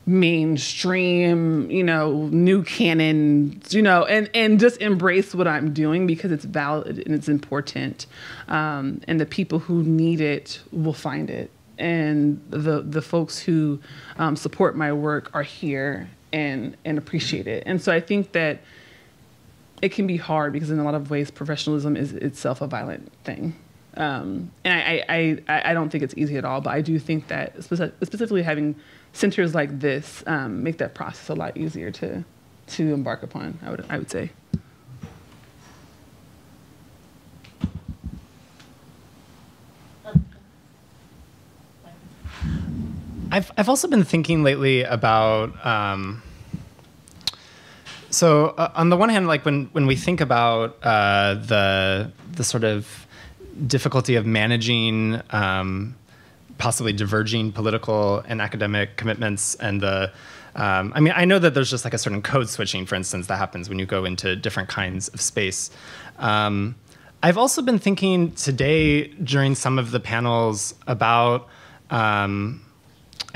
mainstream, you know, new canon, you know, and and just embrace what I'm doing because it's valid and it's important, um, and the people who need it will find it and the the folks who um, support my work are here and and appreciate it. And so I think that it can be hard because in a lot of ways professionalism is itself a violent thing. Um, and I, I, I, I, don't think it's easy at all, but I do think that specifically having centers like this um, make that process a lot easier to, to embark upon, I would, I would say. I've I've also been thinking lately about. Um, so uh, on the one hand, like when when we think about uh, the the sort of difficulty of managing um, possibly diverging political and academic commitments and the um, I mean, I know that there's just like a certain code switching, for instance, that happens when you go into different kinds of space. Um, I've also been thinking today during some of the panels about um,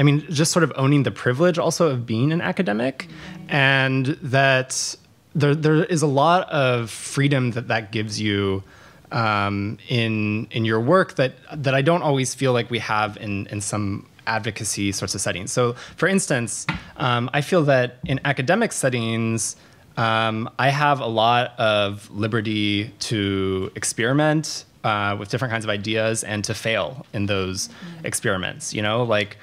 I mean, just sort of owning the privilege also of being an academic, and that there there is a lot of freedom that that gives you um, in in your work that that I don't always feel like we have in in some advocacy sorts of settings. So, for instance, um, I feel that in academic settings. Um, I have a lot of liberty to experiment uh, with different kinds of ideas and to fail in those experiments. You know, like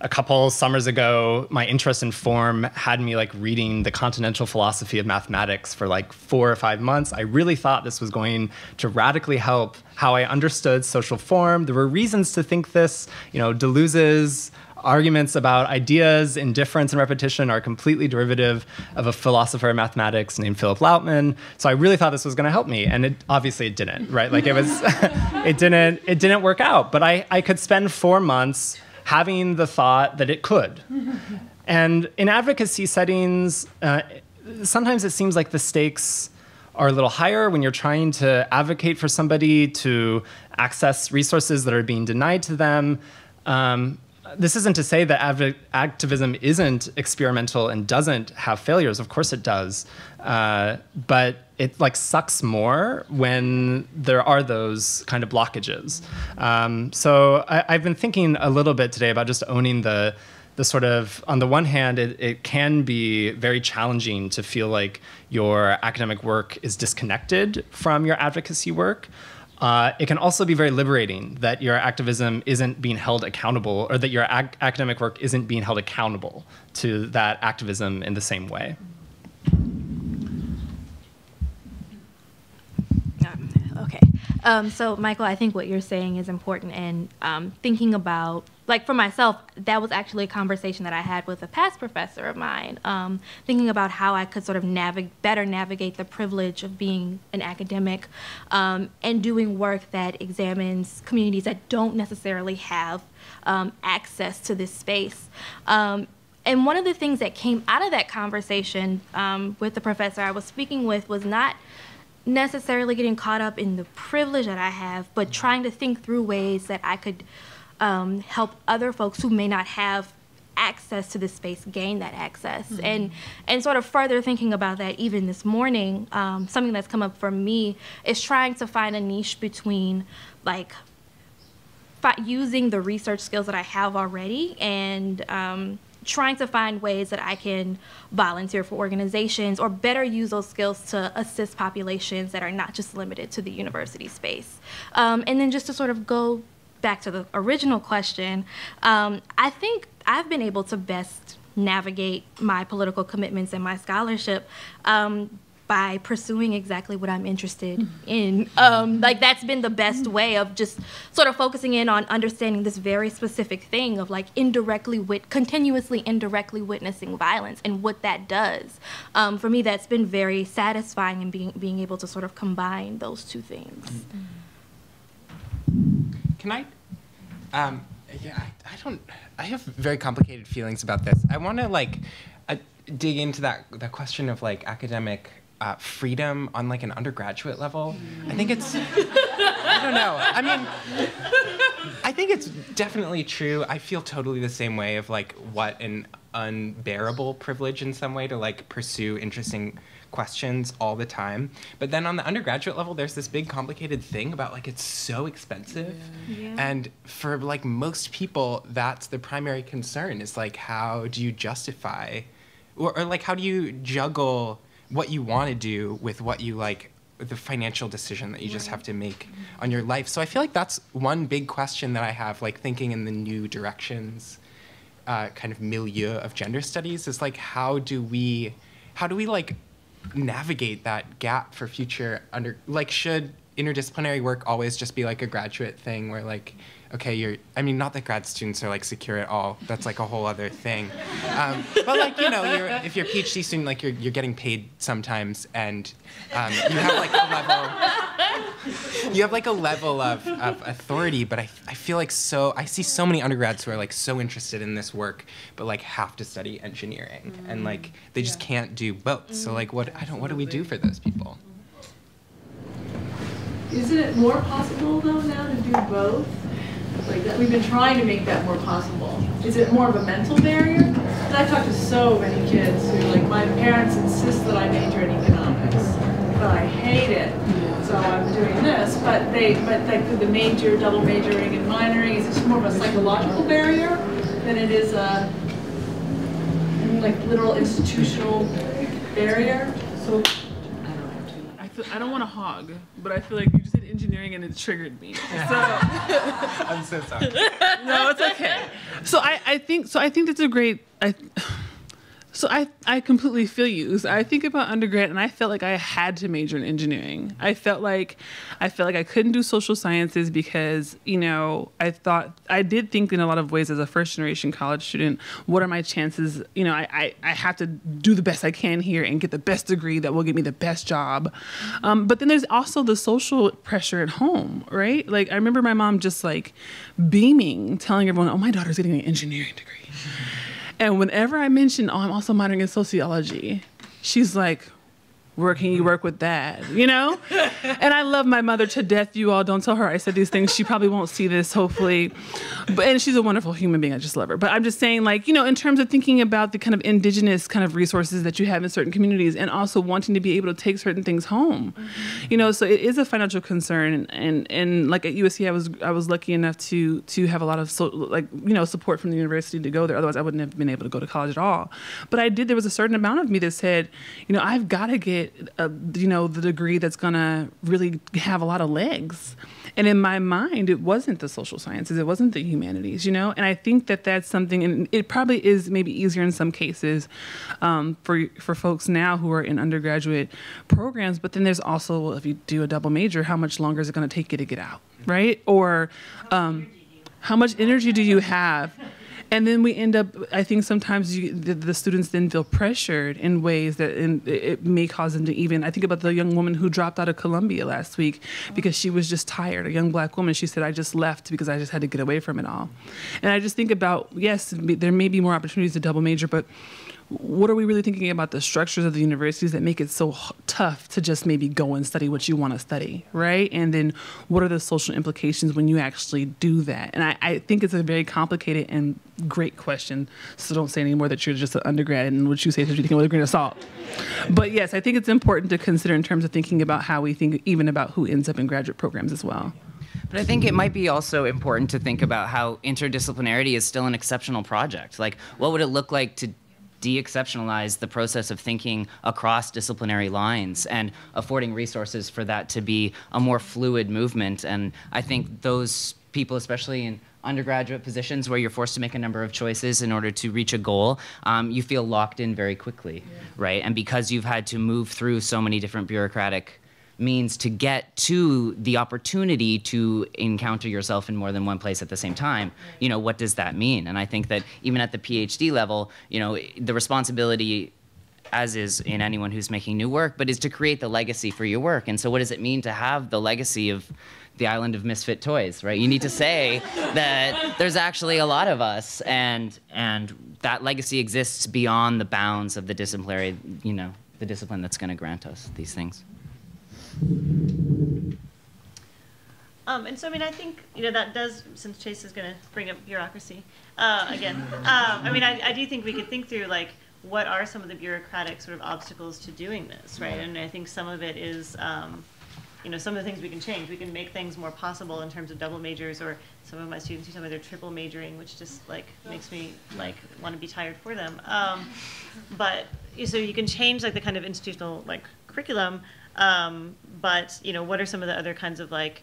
a couple summers ago, my interest in form had me like reading the continental philosophy of mathematics for like four or five months. I really thought this was going to radically help how I understood social form. There were reasons to think this. You know, Deleuze's arguments about ideas, indifference, and repetition are completely derivative of a philosopher of mathematics named Philip Lautman. So I really thought this was going to help me, and it obviously it didn't. Right? Like it was, it didn't, it didn't work out. But I, I could spend four months having the thought that it could. and in advocacy settings, uh, sometimes it seems like the stakes are a little higher when you're trying to advocate for somebody to access resources that are being denied to them. Um, this isn't to say that activism isn't experimental and doesn't have failures. Of course it does, uh, but it like sucks more when there are those kind of blockages. Um, so I, have been thinking a little bit today about just owning the the sort of on the one hand it, it can be very challenging to feel like your academic work is disconnected from your advocacy work uh, it can also be very liberating that your activism isn't being held accountable or that your ac- academic work isn't being held accountable to that activism in the same way. Okay. Um, so, Michael, I think what you're saying is important, and um, thinking about, like, for myself, that was actually a conversation that I had with a past professor of mine, um, thinking about how I could sort of navigate, better navigate the privilege of being an academic um, and doing work that examines communities that don't necessarily have um, access to this space. Um, and one of the things that came out of that conversation with the professor I was speaking with was not necessarily getting caught up in the privilege that I have, but trying to think through ways that I could um, help other folks who may not have access to this space gain that access. Mm-hmm. And and sort of further thinking about that, even this morning, um, something that's come up for me is trying to find a niche between like using the research skills that I have already and um, trying to find ways that I can volunteer for organizations or better use those skills to assist populations that are not just limited to the university space. Um, and then just to sort of go back to the original question, um, I think I've been able to best navigate my political commitments and my scholarship um, by pursuing exactly what I'm interested in. Um, like that's been the best way of just sort of focusing in on understanding this very specific thing of like indirectly wit- continuously indirectly witnessing violence and what that does. Um, for me, that's been very satisfying in being being able to sort of combine those two things. Can I? Um, yeah, I, I don't. I have very complicated feelings about this. I want to like. Uh, dig into that that question of like academic uh, freedom on like an undergraduate level. I think it's, I don't know. I mean, I think it's definitely true. I feel totally the same way of like what an unbearable privilege in some way to like pursue interesting questions all the time. But then on the undergraduate level, there's this big complicated thing about like it's so expensive. Yeah. Yeah. And for like most people, that's the primary concern is like how do you justify or, or like how do you juggle what you want to do with what you like the financial decision that you just have to make on your life. So I feel like that's one big question that I have, like thinking in the new directions, uh, kind of milieu of gender studies is like how do we, how do we like navigate that gap for future under like should interdisciplinary work always just be like a graduate thing where like okay, you're, I mean, not that grad students are like secure at all. That's like a whole other thing. Um, but like, you know, you're, if you're a PhD student, like you're, you're getting paid sometimes and um, you have like a level, you have like a level of, of authority, but I, I feel like so, I see so many undergrads who are like so interested in this work, but like have to study engineering mm-hmm. and like they just yeah. can't do both. Mm-hmm. So like what, I don't, what do we do for those people? Isn't it more possible though now to do both? Like that, we've been trying to make that more possible. Is it more of a mental barrier? Because I talk to so many kids who like, my parents insist that I major in economics, but I hate it. So I'm doing this, but they, but like the major, double majoring and minoring, is this more of a psychological barrier than it is a like literal institutional barrier? So I don't want to hog, but I feel like you just did engineering and it triggered me. So I'm so sorry. no, it's okay. So I, I think so I think that's a great I so I, I completely feel you. So I think about undergrad and I felt like I had to major in engineering. I felt like I felt like I couldn't do social sciences because, you know, I thought I did think in a lot of ways as a first generation college student, what are my chances? You know, I, I, I have to do the best I can here and get the best degree that will get me the best job. Um, but then there's also the social pressure at home, right? Like I remember my mom just like beaming, telling everyone, oh, my daughter's getting an engineering degree. And whenever I mention, oh, I'm also minoring in sociology, she's like, where can you work with that? You know? and I love my mother to death. You all don't tell her I said these things. She probably won't see this, hopefully. But and she's a wonderful human being. I just love her. But I'm just saying, like, you know, in terms of thinking about the kind of indigenous kind of resources that you have in certain communities and also wanting to be able to take certain things home. Mm-hmm. You know, so it is a financial concern and, and like at USC I was I was lucky enough to to have a lot of so, like, you know, support from the university to go there. Otherwise I wouldn't have been able to go to college at all. But I did there was a certain amount of me that said, you know, I've got to get a, you know the degree that's going to really have a lot of legs. And in my mind it wasn't the social sciences it wasn't the humanities you know? And i think that that's something and it probably is maybe easier in some cases um, for for folks now who are in undergraduate programs but then there's also if you do a double major how much longer is it going to take you to get out right? Or um, how much energy do you have and then we end up i think sometimes you, the, the, students then feel pressured in ways that in, it may cause them to even i think about the young woman who dropped out of columbia last week because she was just tired a young black woman. She said i just left because i just had to get away from it all. And i just think about yes there may be more opportunities to double major but what are we really thinking about the structures of the universities that make it so tough to just maybe go and study what you want to study, right? And then what are the social implications when you actually do that? And I, I think it's a very complicated and great question. So don't say anymore that you're just an undergrad and what you say is you're taking with a grain of salt. But yes, I think it's important to consider in terms of thinking about how we think even about who ends up in graduate programs as well. But I think it might be also important to think about how interdisciplinarity is still an exceptional project. Like, what would it look like to de-exceptionalize the process of thinking across disciplinary lines and affording resources for that to be a more fluid movement. And I think those people, especially in undergraduate positions where you're forced to make a number of choices in order to reach a goal, um, you feel locked in very quickly, yeah. right? And because you've had to move through so many different bureaucratic means to get to the opportunity to encounter yourself in more than one place at the same time you know what does that mean? And i think that even at the phd level you know the responsibility as is in anyone who's making new work but is to create the legacy for your work. And so what does it mean to have the legacy of the island of misfit toys right? You need to say that there's actually a lot of us and and that legacy exists beyond the bounds of the disciplinary you know the discipline that's going to grant us these things um, and so, I mean, I think, you know, that does, since Chase is going to bring up bureaucracy uh, again, um, I mean, I, I do think we could think through, like, what are some of the bureaucratic sort of obstacles to doing this, right? And I think some of it is, um, you know, some of the things we can change. We can make things more possible in terms of double majors, or some of my students do some of their triple majoring, which just like makes me like want to be tired for them. Um, but so you can change like the kind of institutional like curriculum, um, but you know, what are some of the other kinds of like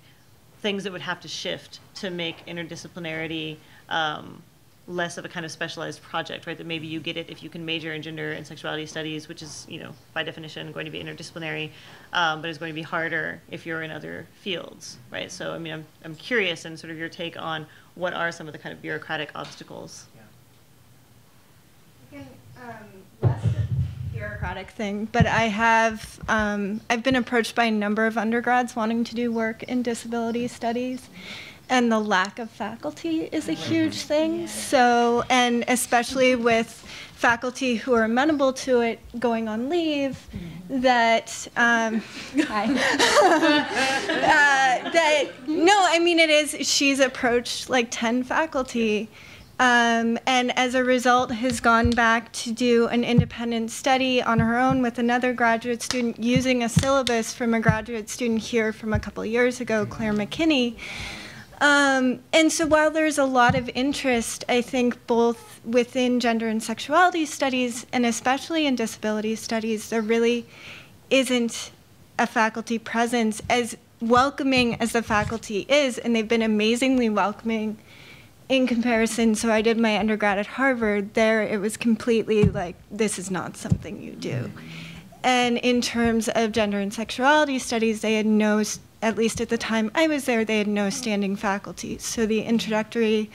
things that would have to shift to make interdisciplinarity um, less of a kind of specialized project, right? That maybe you get it if you can major in gender and sexuality studies, which is, you know, by definition going to be interdisciplinary, um, but it's going to be harder if you're in other fields, right? So, I mean, I'm, I'm curious in sort of your take on what are some of the kind of bureaucratic obstacles. Yeah. um, thing, but I have um, I've been approached by a number of undergrads wanting to do work in disability studies, and the lack of faculty is a huge thing. So, and especially with faculty who are amenable to it going on leave, that um, uh, that no, I mean it is. She's approached like ten faculty um, and as a result has gone back to do an independent study on her own with another graduate student using a syllabus from a graduate student here from a couple years ago, Claire McKinney. Um, and so while there's a lot of interest, I think both within gender and sexuality studies and especially in disability studies, there really isn't a faculty presence as welcoming as the faculty is, and they've been amazingly welcoming in comparison, so I did my undergrad at Harvard. There, it was completely like, this is not something you do. And in terms of gender and sexuality studies, they had no, at least at the time I was there, they had no standing faculty. So the introductory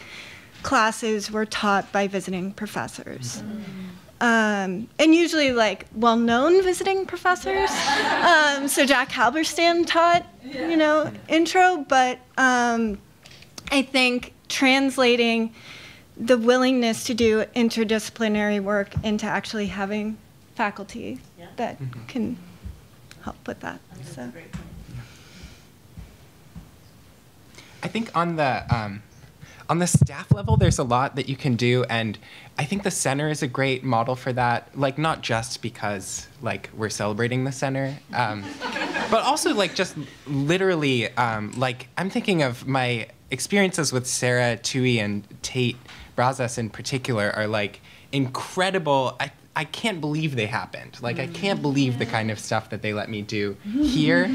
classes were taught by visiting professors. Um, and usually like well-known visiting professors. Um, so Jack Halberstam taught, you know, intro, but um, I think translating the willingness to do interdisciplinary work into actually having faculty yeah. that mm-hmm. can help with that. So. I think on the um, on the staff level, there's a lot that you can do, and I think the center is a great model for that. Like not just because like we're celebrating the center, um, but also like just literally um, like I'm thinking of my experiences with Sarah Tui and Tate Brazas in particular are like incredible. I, I can't believe they happened. Like, I can't believe the kind of stuff that they let me do here,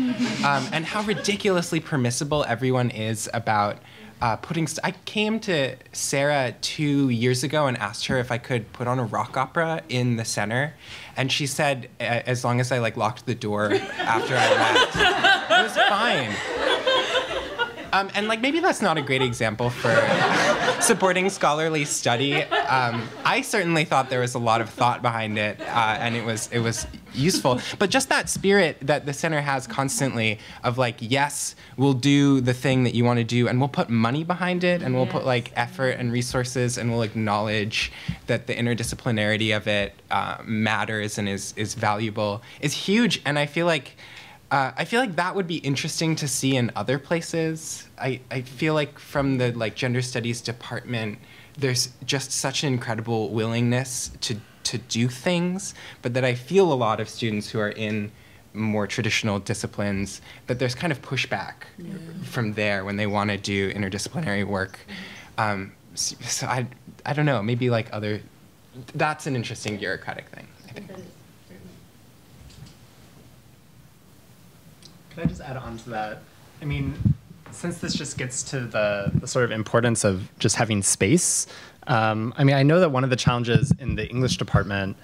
um, and how ridiculously permissible everyone is about uh, putting. I came to Sarah two years ago and asked her if I could put on a rock opera in the center, and she said as long as I like locked the door after I left, it was fine. Um, and like maybe that's not a great example for supporting scholarly study. Um, I certainly thought there was a lot of thought behind it, uh, and it was it was useful. But just that spirit that the center has constantly of like, yes, we'll do the thing that you want to do, and we'll put money behind it, and we'll put like effort and resources, and we'll acknowledge that the interdisciplinarity of it uh, matters and is is valuable is huge. And I feel like. Uh, I feel like that would be interesting to see in other places. I, I feel like from the like gender studies department, there's just such an incredible willingness to to do things, but that I feel a lot of students who are in more traditional disciplines that there's kind of pushback yeah. from there when they want to do interdisciplinary work. Um, so, so I I don't know maybe like other that's an interesting bureaucratic thing. I think. Can I just add on to that? I mean, since this just gets to the, the sort of importance of just having space, um, I mean, I know that one of the challenges in the English department,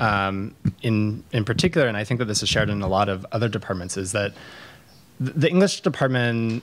um, in in particular, and I think that this is shared in a lot of other departments, is that the English department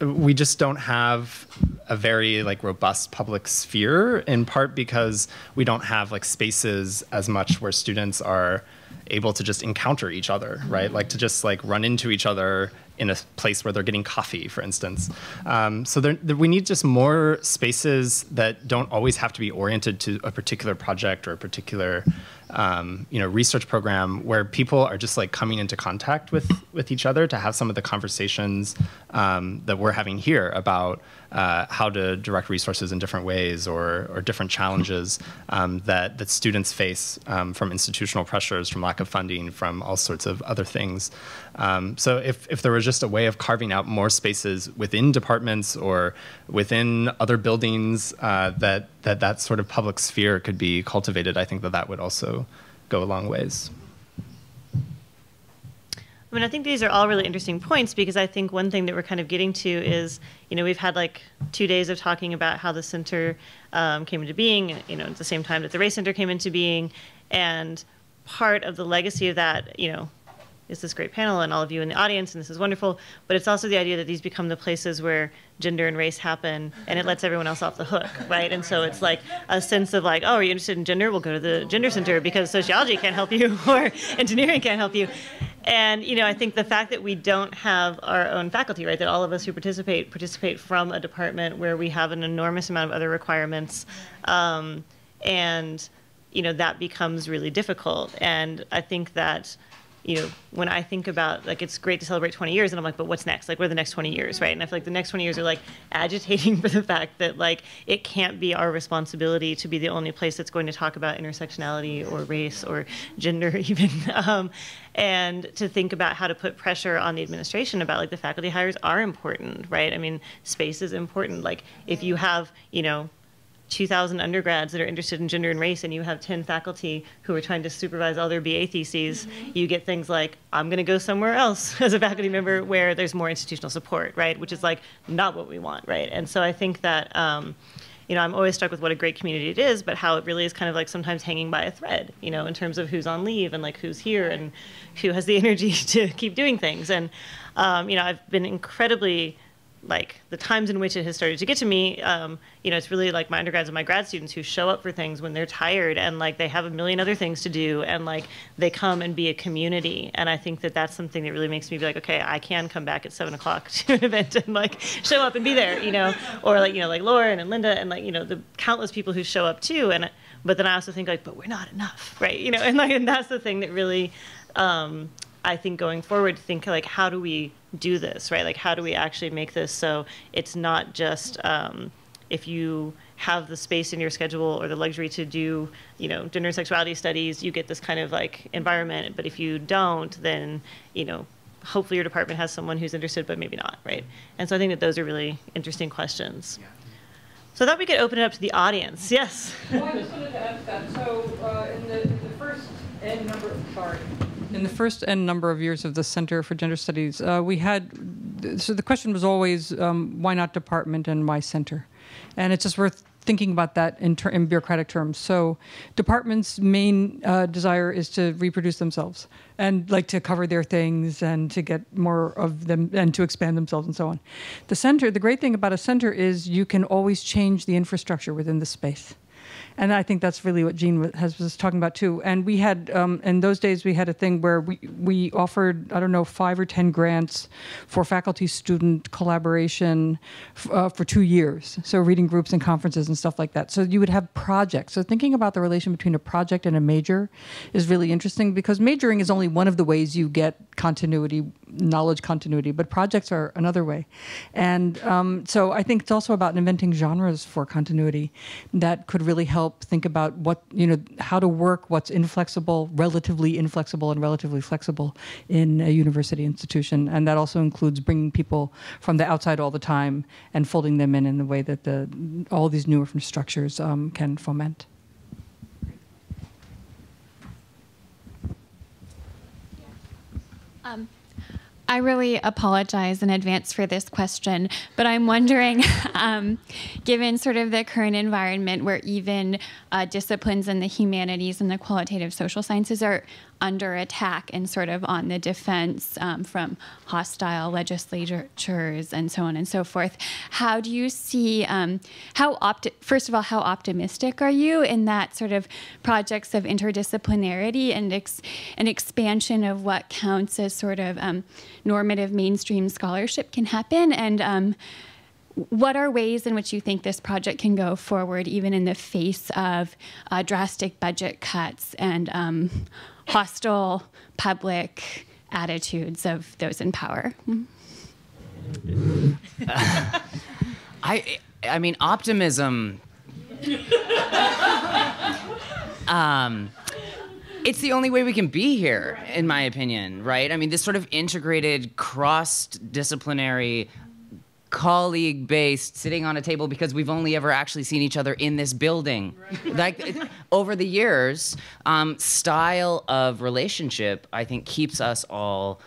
we just don't have a very like robust public sphere in part because we don't have like spaces as much where students are able to just encounter each other, right? Like to just like run into each other in a place where they're getting coffee, for instance. Um, so there, there, we need just more spaces that don't always have to be oriented to a particular project or a particular um, you know research program where people are just like coming into contact with with each other to have some of the conversations um, that we're having here about uh, how to direct resources in different ways or, or different challenges um, that, that students face um, from institutional pressures, from lack of funding, from all sorts of other things. Um, so if, if there was just a way of carving out more spaces within departments or within other buildings uh, that, that that sort of public sphere could be cultivated, I think that that would also go a long ways. I mean, I think these are all really interesting points because I think one thing that we're kind of getting to is, you know, we've had like two days of talking about how the center um, came into being, you know, at the same time that the Race Center came into being. And part of the legacy of that, you know, is this great panel and all of you in the audience, and this is wonderful. But it's also the idea that these become the places where gender and race happen, and it lets everyone else off the hook, right? And so it's like a sense of like, oh, are you interested in gender? We'll go to the gender center because sociology can't help you or engineering can't help you. And you know, I think the fact that we don't have our own faculty, right? That all of us who participate participate from a department where we have an enormous amount of other requirements, um, and you know that becomes really difficult. And I think that you know, when I think about like it's great to celebrate 20 years, and I'm like, but what's next? Like, what are the next 20 years, right? And I feel like the next 20 years are like agitating for the fact that like it can't be our responsibility to be the only place that's going to talk about intersectionality or race or gender even, um, and to think about how to put pressure on the administration about like the faculty hires are important, right? I mean, space is important. Like if you have, you know, 2,000 undergrads that are interested in gender and race, and you have 10 faculty who are trying to supervise all their BA theses, mm-hmm. you get things like, I'm going to go somewhere else as a faculty member where there's more institutional support, right? Which is like not what we want, right? And so I think that, um, you know, I'm always struck with what a great community it is, but how it really is kind of like sometimes hanging by a thread, you know, in terms of who's on leave and like who's here and who has the energy to keep doing things. And, um, you know, I've been incredibly like the times in which it has started to get to me, um, you know, it's really like my undergrads and my grad students who show up for things when they're tired and like they have a million other things to do and like they come and be a community. And I think that that's something that really makes me be like, okay, I can come back at seven o'clock to an event and like show up and be there, you know, or like, you know, like Lauren and Linda and like, you know, the countless people who show up too. And, but then I also think like, but we're not enough, right? You know, and like, and that's the thing that really, um, I think going forward, think like, how do we do this, right? Like, how do we actually make this so it's not just um, if you have the space in your schedule or the luxury to do, you know, gender and sexuality studies, you get this kind of like environment. But if you don't, then, you know, hopefully your department has someone who's interested, but maybe not, right? And so I think that those are really interesting questions. Yeah. So I thought we could open it up to the audience. Yes. Well, I just wanted to ask that. So uh, in, the, in the first number, sorry, in the first n number of years of the Center for Gender Studies, uh, we had so the question was always um, why not department and why center, and it's just worth thinking about that in, in bureaucratic terms. So, departments' main uh, desire is to reproduce themselves and like to cover their things and to get more of them and to expand themselves and so on. The center, the great thing about a center is you can always change the infrastructure within the space. And I think that's really what Jean has, was talking about too. And we had um, in those days we had a thing where we we offered I don't know five or ten grants for faculty student collaboration uh, for two years. So reading groups and conferences and stuff like that. So you would have projects. So thinking about the relation between a project and a major is really interesting because majoring is only one of the ways you get continuity, knowledge continuity, but projects are another way. And um, so I think it's also about inventing genres for continuity that could really help think about what, you know, how to work what's inflexible, relatively inflexible, and relatively flexible in a university institution. And that also includes bringing people from the outside all the time and folding them in in the way that the, all these newer structures um, can foment. Um, I really apologize in advance for this question, but I'm wondering, um, given sort of the current environment where even uh, disciplines in the humanities and the qualitative social sciences are under attack and sort of on the defense um, from hostile legislatures and so on and so forth. How do you see um, how first of all how optimistic are you in that sort of projects of interdisciplinarity and ex- an expansion of what counts as sort of um, normative mainstream scholarship can happen and um, what are ways in which you think this project can go forward, even in the face of uh, drastic budget cuts and um, hostile public attitudes of those in power? Uh, I, I mean, optimism. um, it's the only way we can be here, in my opinion, right? I mean, this sort of integrated, cross disciplinary colleague based sitting on a table because we've only ever actually seen each other in this building right. like over the years um, style of relationship i think keeps us all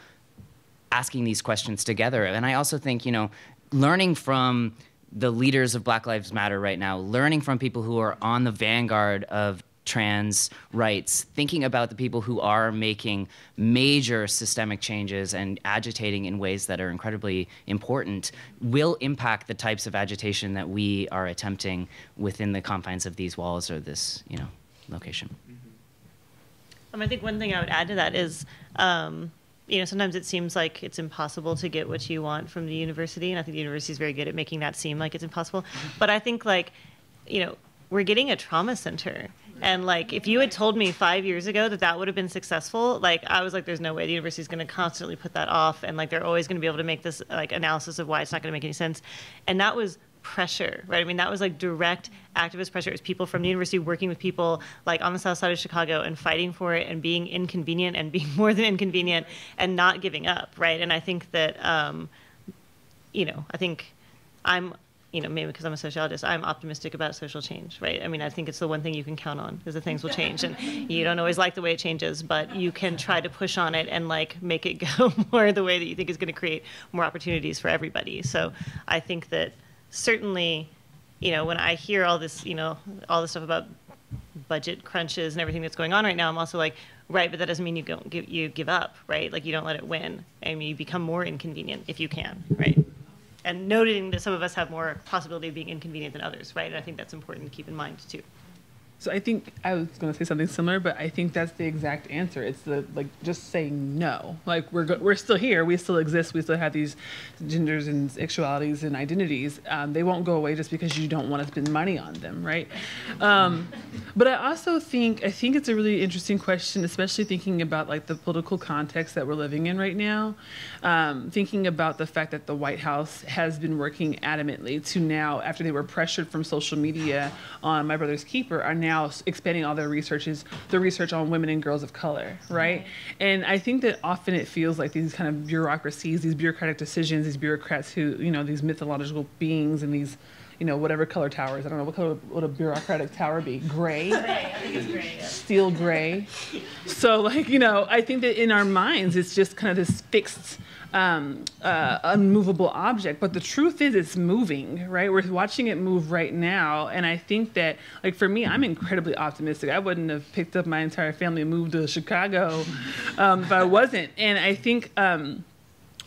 asking these questions together and i also think you know learning from the leaders of black lives matter right now learning from people who are on the vanguard of trans rights, thinking about the people who are making major systemic changes and agitating in ways that are incredibly important, will impact the types of agitation that we are attempting within the confines of these walls or this, you know, location. Mm-hmm. Um, I think one thing I would add to that is, um, you know, sometimes it seems like it's impossible to get what you want from the university, and I think the university is very good at making that seem like it's impossible. But I think like, you know, we're getting a trauma center and like, if you had told me five years ago that that would have been successful, like I was like, there's no way the university is going to constantly put that off, and like they're always going to be able to make this like analysis of why it's not going to make any sense, and that was pressure, right? I mean, that was like direct activist pressure. It was people from the university working with people like on the south side of Chicago and fighting for it and being inconvenient and being more than inconvenient and not giving up, right? And I think that, um, you know, I think I'm you know, maybe because I'm a sociologist, I'm optimistic about social change, right? I mean, I think it's the one thing you can count on is that things will change, and you don't always like the way it changes, but you can try to push on it and like make it go more the way that you think is going to create more opportunities for everybody. So I think that certainly, you know, when I hear all this, you know, all this stuff about budget crunches and everything that's going on right now, I'm also like, right, but that doesn't mean you don't give you give up, right? Like you don't let it win. I mean, you become more inconvenient if you can, right? And noting that some of us have more possibility of being inconvenient than others, right? And I think that's important to keep in mind too. So I think I was going to say something similar, but I think that's the exact answer. It's the like just saying no. Like we're go- we're still here. We still exist. We still have these genders and sexualities and identities. Um, they won't go away just because you don't want to spend money on them, right? Um, but I also think I think it's a really interesting question, especially thinking about like the political context that we're living in right now. Um, thinking about the fact that the White House has been working adamantly to now, after they were pressured from social media on My Brother's Keeper, are now now expanding all their research is the research on women and girls of color, right? And I think that often it feels like these kind of bureaucracies, these bureaucratic decisions, these bureaucrats who, you know, these mythological beings and these you know, whatever color towers. I don't know what color would a bureaucratic tower be. Gray. Gray. I think it's gray. Yeah. Steel gray. So like you know, I think that in our minds it's just kind of this fixed um, uh, unmovable object. But the truth is, it's moving, right? We're watching it move right now. And I think that, like, for me, I'm incredibly optimistic. I wouldn't have picked up my entire family and moved to Chicago um, if I wasn't. And I think. Um,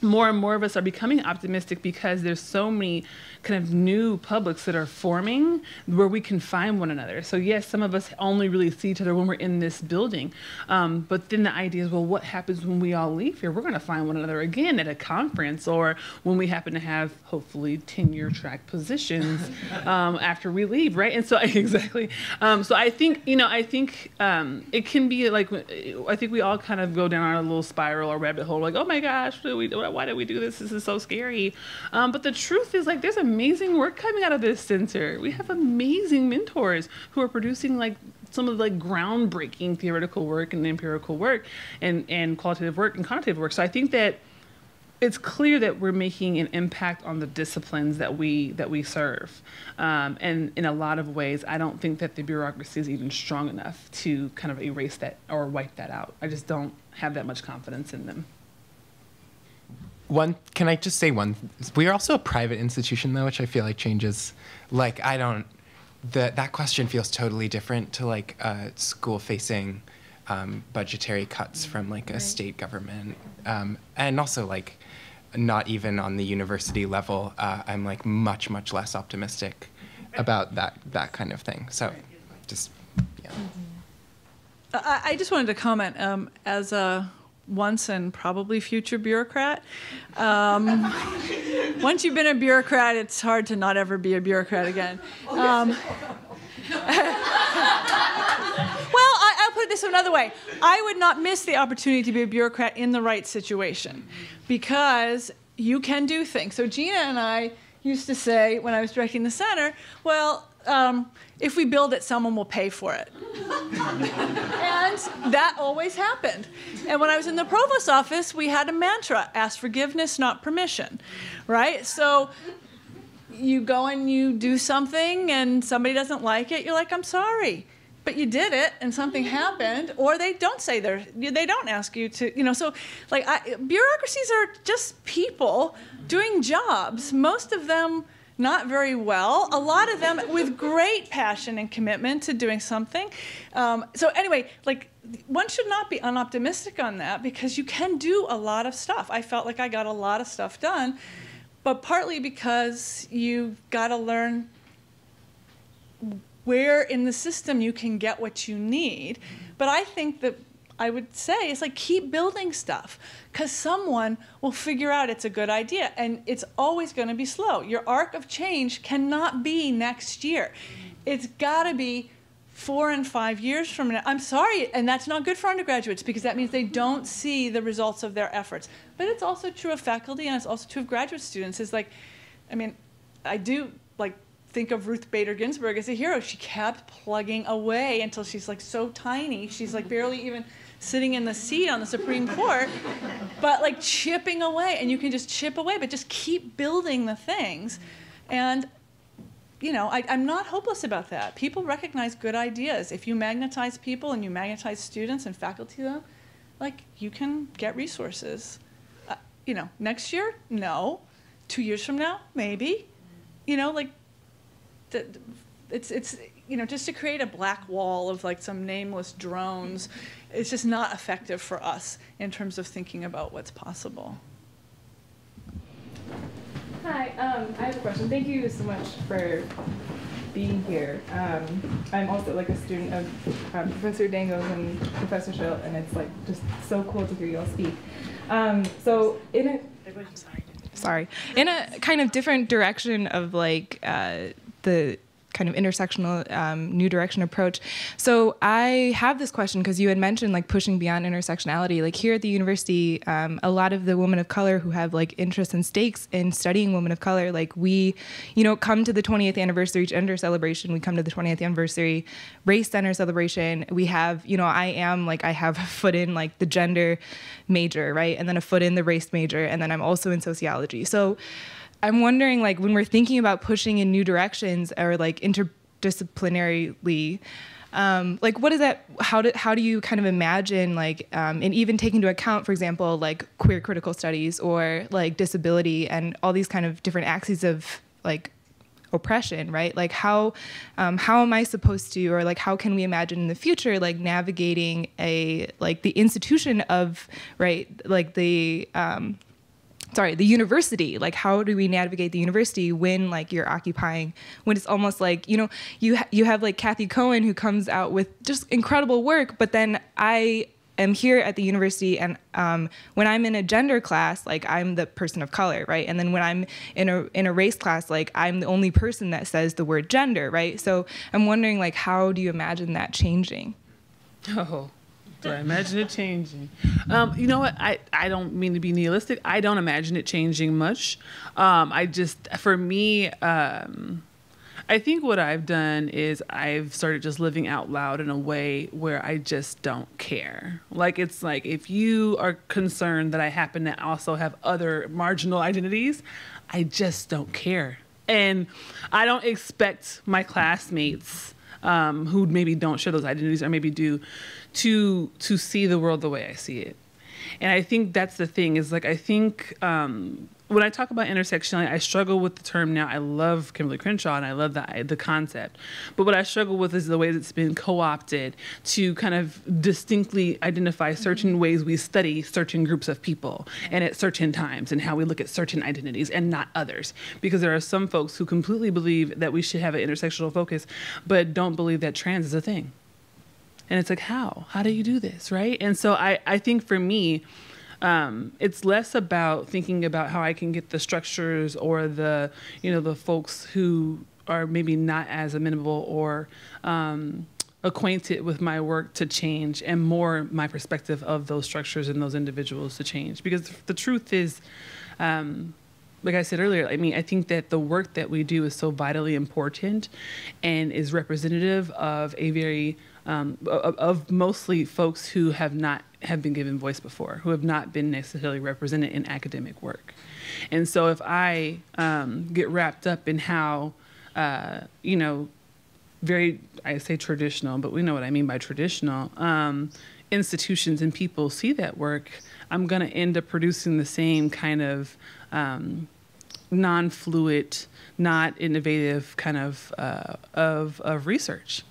more and more of us are becoming optimistic because there's so many kind of new publics that are forming where we can find one another. So yes, some of us only really see each other when we're in this building, um, but then the idea is, well, what happens when we all leave here? We're going to find one another again at a conference or when we happen to have hopefully tenure track positions um, after we leave, right? And so exactly. Um, so I think you know, I think um, it can be like I think we all kind of go down our little spiral or rabbit hole, like, oh my gosh, we, why did we do this? This is so scary. Um, but the truth is, like, there's amazing work coming out of this center. We have amazing mentors who are producing like some of the like groundbreaking theoretical work and empirical work and, and qualitative work and quantitative work. So I think that it's clear that we're making an impact on the disciplines that we that we serve, um, and in a lot of ways, I don't think that the bureaucracy is even strong enough to kind of erase that or wipe that out. I just don't have that much confidence in them one can I just say one? We are also a private institution though, which I feel like changes. Like I don't. The, that question feels totally different to like uh, school facing um, budgetary cuts from like a right. state government um, and also like not even on the university level uh, i'm like much much less optimistic about that that kind of thing so just yeah I, I just wanted to comment um, as a once and probably future bureaucrat. Um, once you've been a bureaucrat, it's hard to not ever be a bureaucrat again. Um, well, I, will put this another way. I would not miss the opportunity to be a bureaucrat in the right situation because you can do things. So Gina and I used to say when I was directing the center, well, um, if we build it, someone will pay for it. and that always happened. And when I was in the provost office, we had a mantra ask forgiveness, not permission, right? So you go and you do something and somebody doesn't like it, you're like, I'm sorry. But you did it and something happened, or they don't say they're, they don't ask you to, you know. So, like, I, bureaucracies are just people doing jobs. Most of them not very well. A lot of them with great passion and commitment to doing something. Um, so anyway, like one should not be unoptimistic on that because you can do a lot of stuff. I felt like I got a lot of stuff done, but partly because you've got to learn where in the system you can get what you need. But I think that I would say it's like keep building stuff because someone will figure out it's a good idea and it's always going to be slow. Your arc of change cannot be next year. It's got to be four and five years from now. I'm sorry, and that's not good for undergraduates because that means they don't see the results of their efforts. But it's also true of faculty and it's also true of graduate students. It's like, I mean, I do like think of Ruth Bader Ginsburg as a hero. She kept plugging away until she's like so tiny. She's like barely even sitting in the seat on the Supreme Court, but like chipping away. And you can just chip away, but just keep building the things. And, you know, I, am not hopeless about that. People recognize good ideas. If you magnetize people and you magnetize students and faculty, though, like you can get resources. Uh, you know, next year, no. Two years from now, maybe. You know, like, it's it's you know just to create a black wall of like some nameless drones it's just not effective for us in terms of thinking about what's possible. Hi, um, I have a question. Thank you so much for being here. Um, I'm also like a student of um, Professor Dangos and Professor Schilt, and it's like just so cool to hear you all speak. Um, so in a sorry. sorry, in a kind of different direction of like uh, the kind of intersectional um, new direction approach. So I have this question because you had mentioned like pushing beyond intersectionality. Like here at the university, um, a lot of the women of color who have like interests and stakes in studying women of color, like we, you know, come to the 20th anniversary gender celebration. We come to the 20th anniversary race center celebration. We have, you know, I am like I have a foot in like the gender major, right, and then a foot in the race major, and then I'm also in sociology. So I'm wondering, like, when we're thinking about pushing in new directions or like interdisciplinarily, um, like, what is that? How do how do you kind of imagine, like, um, and even take into account, for example, like queer critical studies or like disability and all these kind of different axes of like oppression right like how um, how am i supposed to or like how can we imagine in the future like navigating a like the institution of right like the um, sorry the university. Like how do we navigate the university when like you're occupying when it's almost like you know you ha- you have like Cathy Cohen who comes out with just incredible work but then I am here at the university and um, when i'm in a gender class like i'm the person of color right? And then when i'm in a in a race class like i'm the only person that says the word gender right? So i'm wondering like how do you imagine that changing? Oh, do I imagine it changing? Um, you know what? I, I don't mean to be nihilistic. I don't imagine it changing much. Um, I just, for me, um, I think what I've done is I've started just living out loud in a way where I just don't care. Like, it's like if you are concerned that I happen to also have other marginal identities, I just don't care. And I don't expect my classmates um, who maybe don't share those identities or maybe do to to see the world the way I see it. And I think that's the thing is like I think um, when I talk about intersectionality, I struggle with the term now. I love Kimberly Crenshaw and I love the the concept, but what I struggle with is the ways it's been co-opted to kind of distinctly identify certain ways we study certain groups of people and at certain times and how we look at certain identities and not others. Because there are some folks who completely believe that we should have an intersectional focus, but don't believe that trans is a thing. And it's like, how? How do you do this, right? And so I, I think for me, um, it's less about thinking about how I can get the structures or the, you know, the folks who are maybe not as amenable or um, acquainted with my work to change, and more my perspective of those structures and those individuals to change. Because the truth is, um, like I said earlier, I mean, I think that the work that we do is so vitally important and is representative of a very um, of, of mostly folks who have not have been given voice before, who have not been necessarily represented in academic work. And so, if I um, get wrapped up in how, uh, you know, very I say traditional, but we know what I mean by traditional um, institutions and people see that work, I'm going to end up producing the same kind of um, non-fluid, not innovative kind of uh, of of research.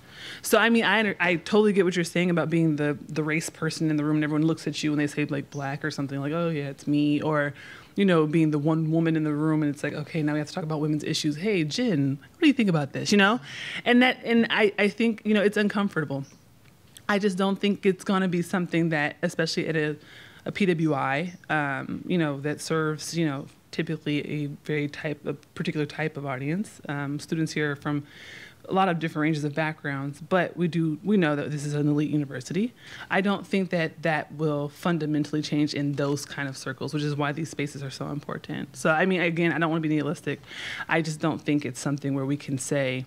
So I mean, I I totally get what you're saying about being the the race person in the room, and everyone looks at you when they say like black or something like, oh yeah, it's me, or you know, being the one woman in the room, and it's like, okay, now we have to talk about women's issues. Hey, Jenn, what do you think about this? You know, and that and I I think you know it's uncomfortable. I just don't think it's going to be something that, especially at a, a PWI, um, you know, that serves, you know, typically a very type, a particular type of audience. Um, students here from a lot of different ranges of backgrounds, but we do we know that this is an elite university. I don't think that that will fundamentally change in those kind of circles, which is why these spaces are so important. So I mean, again, I don't want to be nihilistic. I just don't think it's something where we can say,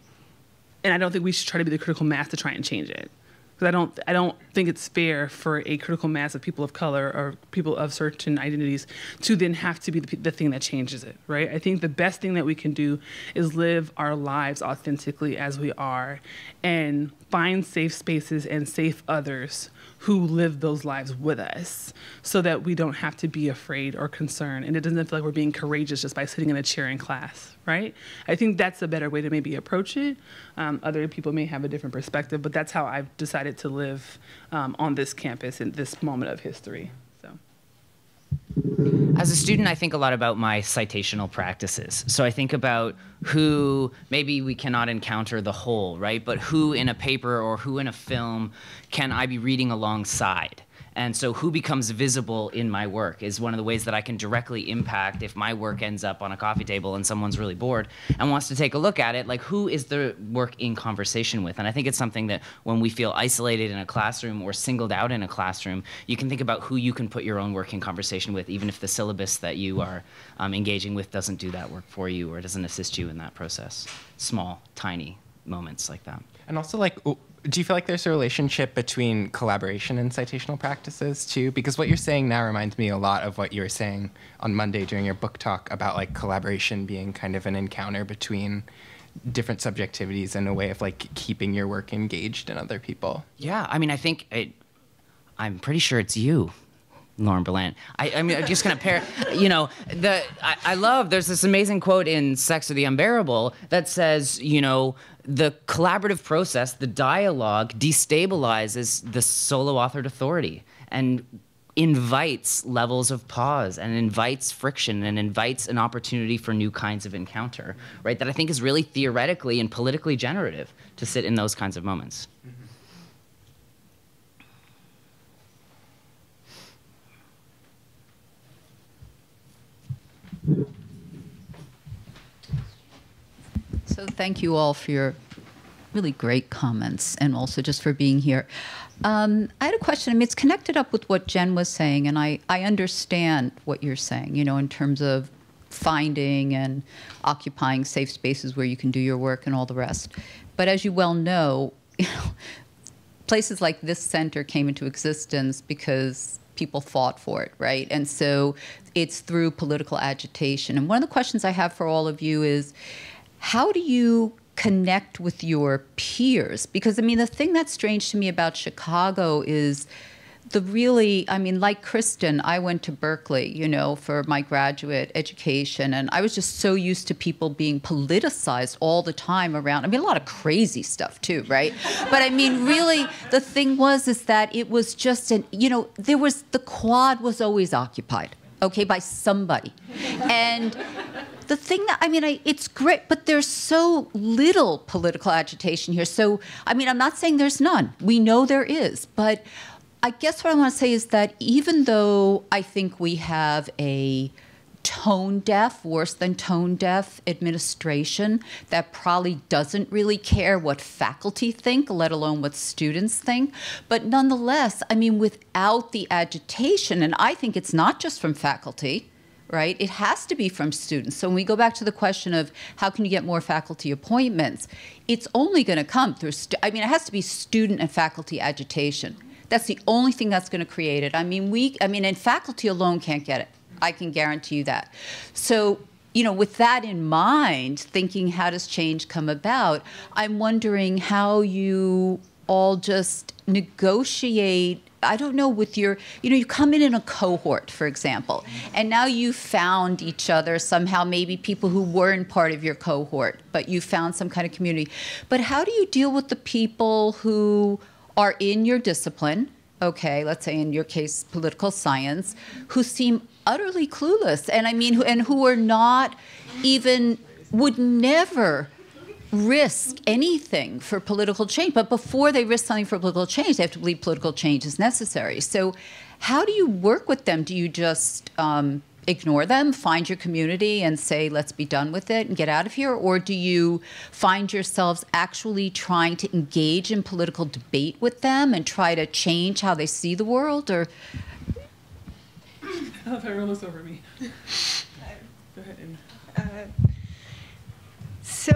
and I don't think we should try to be the critical mass to try and change it because I don't I don't think it's fair for a critical mass of people of color or people of certain identities to then have to be the, the, thing that changes it, right? I think the best thing that we can do is live our lives authentically as we are and find safe spaces and safe others who live those lives with us so that we don't have to be afraid or concerned. And it doesn't feel like we're being courageous just by sitting in a chair in class right? I think that's a better way to maybe approach it. Um, other people may have a different perspective but that's how i've decided to live um, on this campus in this moment of history as a student, I think a lot about my citational practices. So I think about who maybe we cannot encounter the whole, right? But who in a paper or who in a film can I be reading alongside? And so, who becomes visible in my work is one of the ways that I can directly impact if my work ends up on a coffee table and someone's really bored and wants to take a look at it. Like, who is the work in conversation with? And I think it's something that when we feel isolated in a classroom or singled out in a classroom, you can think about who you can put your own work in conversation with, even if the syllabus that you are um, engaging with doesn't do that work for you or doesn't assist you in that process. Small, tiny moments like that. And also, like, do you feel like there's a relationship between collaboration and citational practices too? Because what you're saying now reminds me a lot of what you were saying on Monday during your book talk about like collaboration being kind of an encounter between different subjectivities and a way of like keeping your work engaged in other people. Yeah, I mean, I think it, I'm pretty sure it's you. Lauren Berlant. I, I mean, I'm just gonna pair. You know, the I, I love. There's this amazing quote in "Sex or the Unbearable" that says, you know, the collaborative process, the dialogue destabilizes the solo authored authority. And invites levels of pause and invites friction and invites an opportunity for new kinds of encounter, right? That I think is really theoretically and politically generative to sit in those kinds of moments. Mm-hmm. So thank you all for your really great comments and also just for being here. Um, I had a question. I mean, it's connected up with what Jenn was saying, and I, I understand what you're saying, you know, in terms of finding and occupying safe spaces where you can do your work and all the rest. But as you well know, you know, places like this center came into existence because people fought for it, right? And so it's through political agitation. And one of the questions I have for all of you is how do you connect with your peers? Because, I mean, the thing that's strange to me about Chicago is the really, I mean, like Kristen, I went to Berkeley, you know, for my graduate education, and I was just so used to people being politicized all the time around. I mean, a lot of crazy stuff too, right? but I mean, really, the thing was is that it was just an, you know, there was the quad was always occupied, okay, by somebody, and the thing that I mean, I, it's great, but there's so little political agitation here. So, I mean, I'm not saying there's none. We know there is, but I guess what I want to say is that even though I think we have a tone deaf, worse than tone deaf administration that probably doesn't really care what faculty think, let alone what students think. But nonetheless, I mean, without the agitation, and I think it's not just from faculty, right? It has to be from students. So when we go back to the question of how can you get more faculty appointments, it's only going to come through, I mean, it has to be student and faculty agitation. That's the only thing that's going to create it. I mean, we, I mean, and faculty alone can't get it. I can guarantee you that. So, you know, with that in mind, thinking how does change come about, I'm wondering how you all just negotiate I don't know with your, you know, you come in in a cohort, for example, and now you found each other somehow, maybe people who weren't part of your cohort, but you found some kind of community. But how do you deal with the people who are in your discipline, okay, let's say in your case, political science, who seem utterly clueless, and I mean, who, and who are not even, would never risk anything for political change. But before they risk something for political change, they have to believe political change is necessary. So, how do you work with them? Do you just um, ignore them, find your community and say, let's be done with it and get out of here? Or do you find yourselves actually trying to engage in political debate with them and try to change how they see the world? Or if I roll this over me. Go ahead. And... Uh, so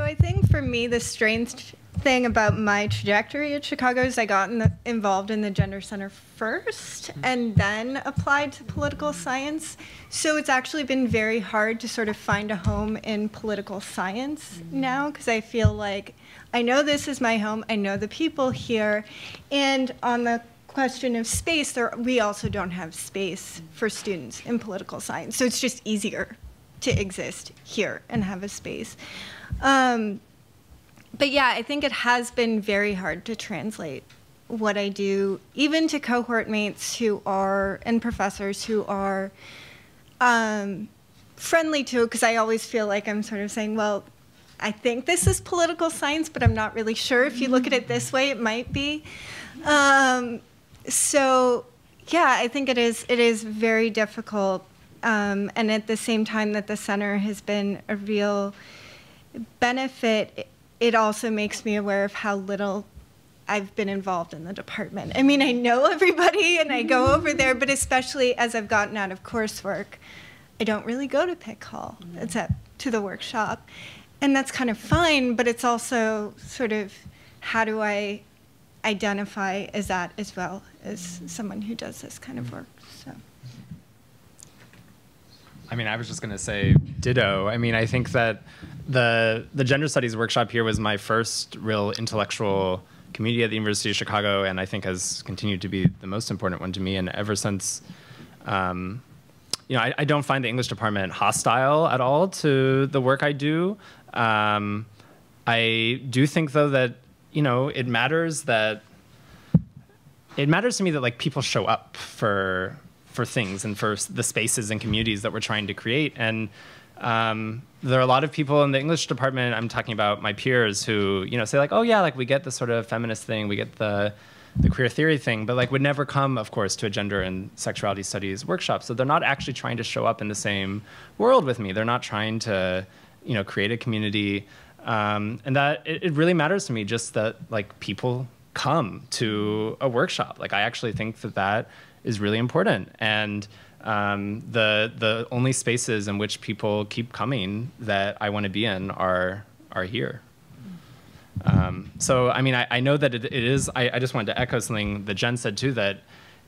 I think for me, the strange thing about my trajectory at Chicago is I got in the, involved in the Gender Center first mm-hmm. and then applied to political science. So it's actually been very hard to sort of find a home in political science mm-hmm. now because I feel like I know this is my home, I know the people here, and on the question of space, there, we also don't have space mm-hmm. for students in political science. So it's just easier to exist here and have a space. Um, but yeah, I think it has been very hard to translate what I do, even to cohort mates who are, and professors who are um, friendly to it, because I always feel like I'm sort of saying, well, I think this is political science, but I'm not really sure. If you look at it this way, it might be. Um, so, yeah, I think it is. It is very difficult, um, and at the same time that the center has been a real benefit, it also makes me aware of how little I've been involved in the department. I mean, I know everybody and I go over there, but especially as I've gotten out of coursework, I don't really go to Pick Hall, except to the workshop. And that's kind of fine, but it's also sort of how do I identify as that as well as someone who does this kind of work. I mean, I was just going to say ditto. I mean, I think that the the gender studies workshop here was my first real intellectual community at the University of Chicago, and I think has continued to be the most important one to me. And ever since, um, you know, I, I, don't find the English department hostile at all to the work I do. Um, I do think, though, that you know, it matters that it matters to me that like people show up for for things and for the spaces and communities that we're trying to create. And um, there are a lot of people in the English department. I'm talking about my peers who, you know, say like, "Oh yeah, like we get the sort of feminist thing, we get the the queer theory thing, but like would never come, of course, to a gender and sexuality studies workshop. So they're not actually trying to show up in the same world with me. They're not trying to, you know, create a community. Um, and that it, it really matters to me just that like people come to a workshop. Like I actually think that that is really important. And um, the the only spaces in which people keep coming that I want to be in are are here. Um, so, I mean, I, I know that it, it is, I, I, just wanted to echo something that Jenn said too, that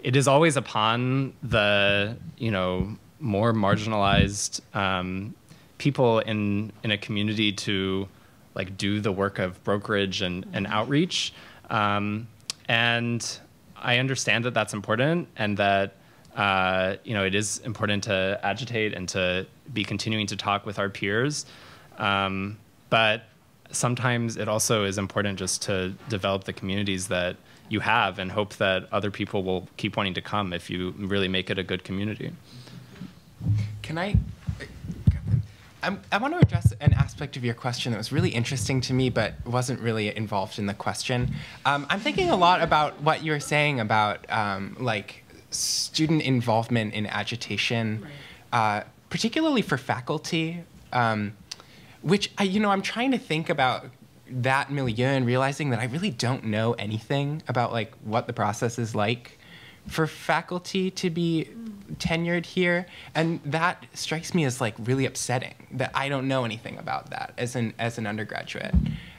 it is always upon the, you know, more marginalized um, people in, in a community to like do the work of brokerage and, and outreach. Um, and I understand that that's important and that, uh, you know, it is important to agitate and to be continuing to talk with our peers. Um, but sometimes it also is important just to develop the communities that you have and hope that other people will keep wanting to come if you really make it a good community. Can I? I'm, i want to address an aspect of your question that was really interesting to me, but wasn't really involved in the question. Um, I'm thinking a lot about what you were saying about um, like student involvement in agitation, uh, particularly for faculty. Um, which I, you know, I'm trying to think about that milieu and realizing that I really don't know anything about like what the process is like for faculty to be tenured here and that strikes me as like really upsetting that I don't know anything about that as an as an undergraduate.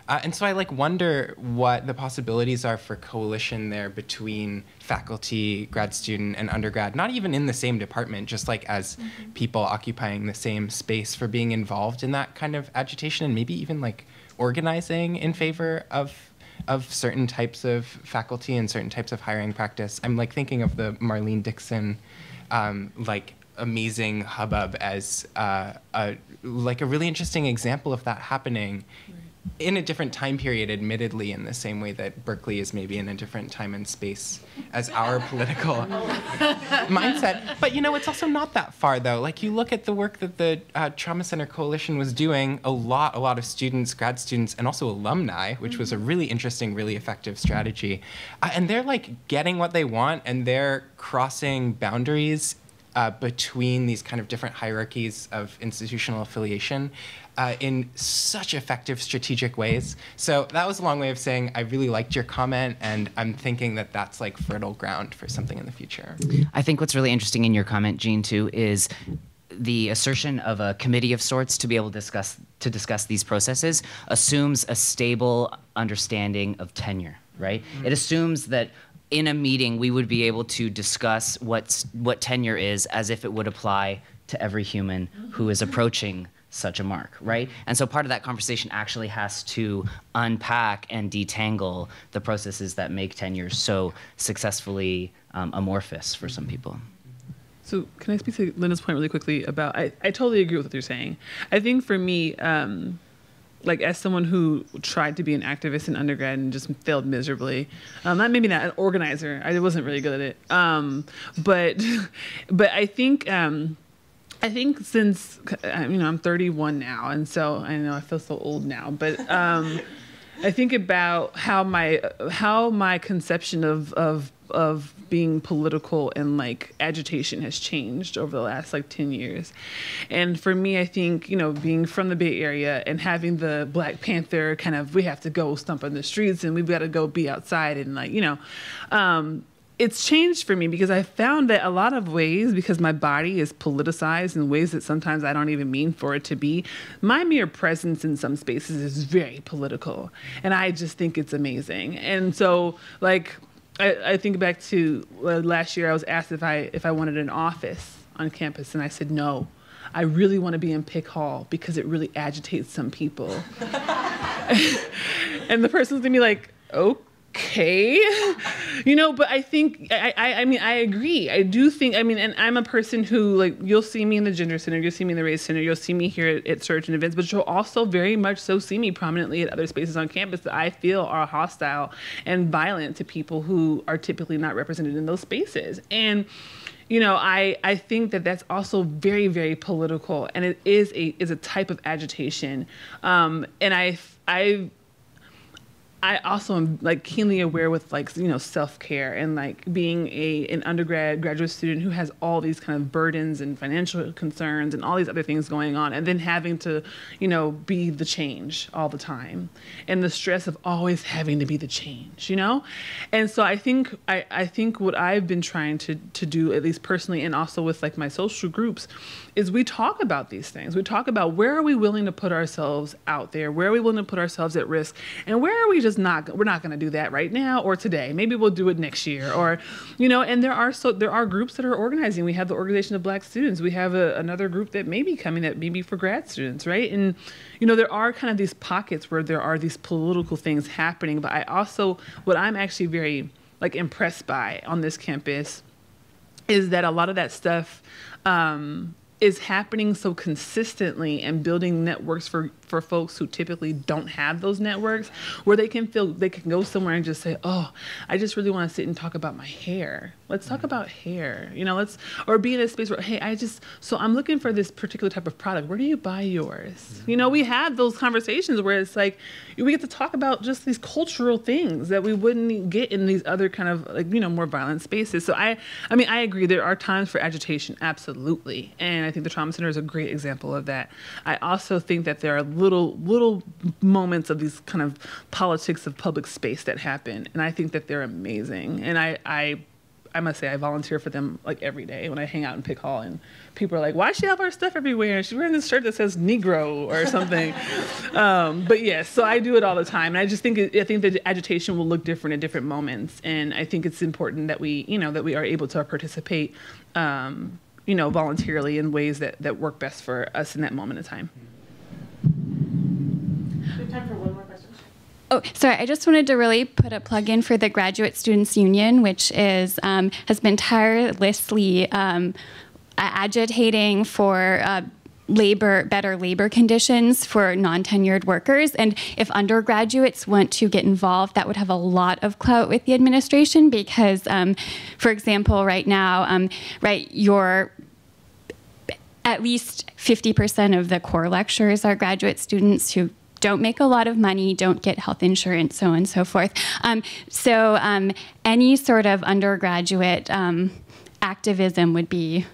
Uh, and so I like wonder what the possibilities are for coalition there between faculty, grad student, and undergrad, not even in the same department, just like as mm-hmm. people occupying the same space for being involved in that kind of agitation and maybe even like organizing in favor of of certain types of faculty and certain types of hiring practice. I'm like thinking of the Marlene Dixon um, like amazing hubbub as uh, a, like a really interesting example of that happening in a different time period, admittedly, in the same way that Berkeley is maybe in a different time and space as our political mindset. But you know, it's also not that far, though. Like you look at the work that the uh, Trauma Center Coalition was doing, a lot, a lot of students, grad students, and also alumni, which was a really interesting, really effective strategy. Uh, and they're like getting what they want, and they're crossing boundaries uh, between these kind of different hierarchies of institutional affiliation uh, in such effective strategic ways. So that was a long way of saying I really liked your comment, and I'm thinking that that's like fertile ground for something in the future. I think what's really interesting in your comment, Jean, too, is the assertion of a committee of sorts to be able to discuss to discuss these processes assumes a stable understanding of tenure right mm-hmm. it assumes that in a meeting we would be able to discuss what's what tenure is as if it would apply to every human who is approaching such a mark, right? And so part of that conversation actually has to unpack and detangle the processes that make tenure so successfully um, amorphous for some people. So can I speak to Linda's point really quickly about, I, I totally agree with what you're saying. I think for me, um, like as someone who tried to be an activist in undergrad and just failed miserably um, not maybe not an organizer i wasn't really good at it um, but but i think um, I think since you know I'm 31 now, and so I know I feel so old now, but um, I think about how my how my conception of of of being political and like agitation has changed over the last like 10 years. And for me, I think, you know, being from the Bay Area and having the Black Panther kind of, we have to go stump on the streets and we've got to go be outside and like, you know, um, it's changed for me because I found that a lot of ways, because my body is politicized in ways that sometimes I don't even mean for it to be, my mere presence in some spaces is very political. And I just think it's amazing. And so, like, I, I think back to uh, last year, I was asked if I, if I wanted an office on campus, and I said no. I really want to be in Pick Hall because it really agitates some people. and the person was to be like, oh, okay. You know but i think I, I i mean i agree. I do think i mean and i'm a person who like you'll see me in the gender center you'll see me in the race center you'll see me here at, at certain events but you'll also very much so see me prominently at other spaces on campus that i feel are hostile and violent to people who are typically not represented in those spaces. And you know i i think that that's also very very political and it is a is a type of agitation. Um and i i I also am like keenly aware with like you know self care and like being a an undergrad graduate student who has all these kind of burdens and financial concerns and all these other things going on and then having to you know be the change all the time and the stress of always having to be the change you know? And so I think I, I think what I've been trying to to do at least personally and also with like my social groups is we talk about these things. We talk about where are we willing to put ourselves out there? Where are we willing to put ourselves at risk? And where are we just not we're not going to do that right now or today. Maybe we'll do it next year or you know, and there are so there are groups that are organizing. We have the Organization of Black Students. We have a, another group that may be coming that maybe for grad students, right? And you know, there are kind of these pockets where there are these political things happening, but I also what I'm actually very like impressed by on this campus is that a lot of that stuff um, is happening so consistently and building networks for for folks who typically don't have those networks where they can feel they can go somewhere and just say oh i just really want to sit and talk about my hair. Let's talk about hair you know let's or be in a space where hey i just so i'm looking for this particular type of product. Where do you buy yours? Mm-hmm. You know we have those conversations where it's like we get to talk about just these cultural things that we wouldn't get in these other kind of like you know more violent spaces. So i i mean i agree there are times for agitation absolutely. And i think the trauma center is a great example of that i also think that there are little little moments of these kind of politics of public space that happen and i think that they're amazing and i i I must say I volunteer for them like every day when I hang out in Pick Hall and people are like, why does she have our stuff everywhere? She's wearing this shirt that says Negro or something. um, but yes, so I do it all the time. And I just think, I think the agitation will look different at different moments. And I think it's important that we, you know, that we are able to participate, um, you know, voluntarily in ways that, that work best for us in that moment of time. We have time for one more question. Oh, sorry. I just wanted to really put a plug in for the Graduate Students Union, which is um, has been tirelessly um, agitating for. Uh, labor better labor conditions for non-tenured workers and if undergraduates want to get involved that would have a lot of clout with the administration because um, for example right now um, right your at least 50% of the core lecturers are graduate students who don't make a lot of money, don't get health insurance, so on and so forth. Um, so um, any sort of undergraduate um, activism would be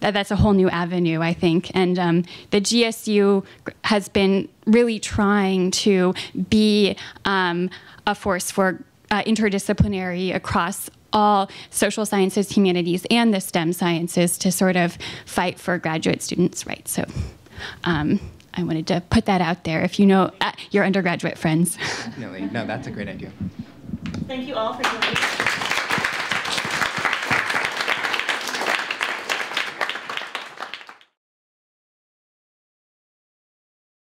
that, that's a whole new avenue, I think. And um, the GSU has been really trying to be um, a force for uh, interdisciplinary across all social sciences, humanities, and the STEM sciences to sort of fight for graduate students' rights. So um, I wanted to put that out there if you know uh, your undergraduate friends. Definitely. No, that's a great idea. Thank you all for joining.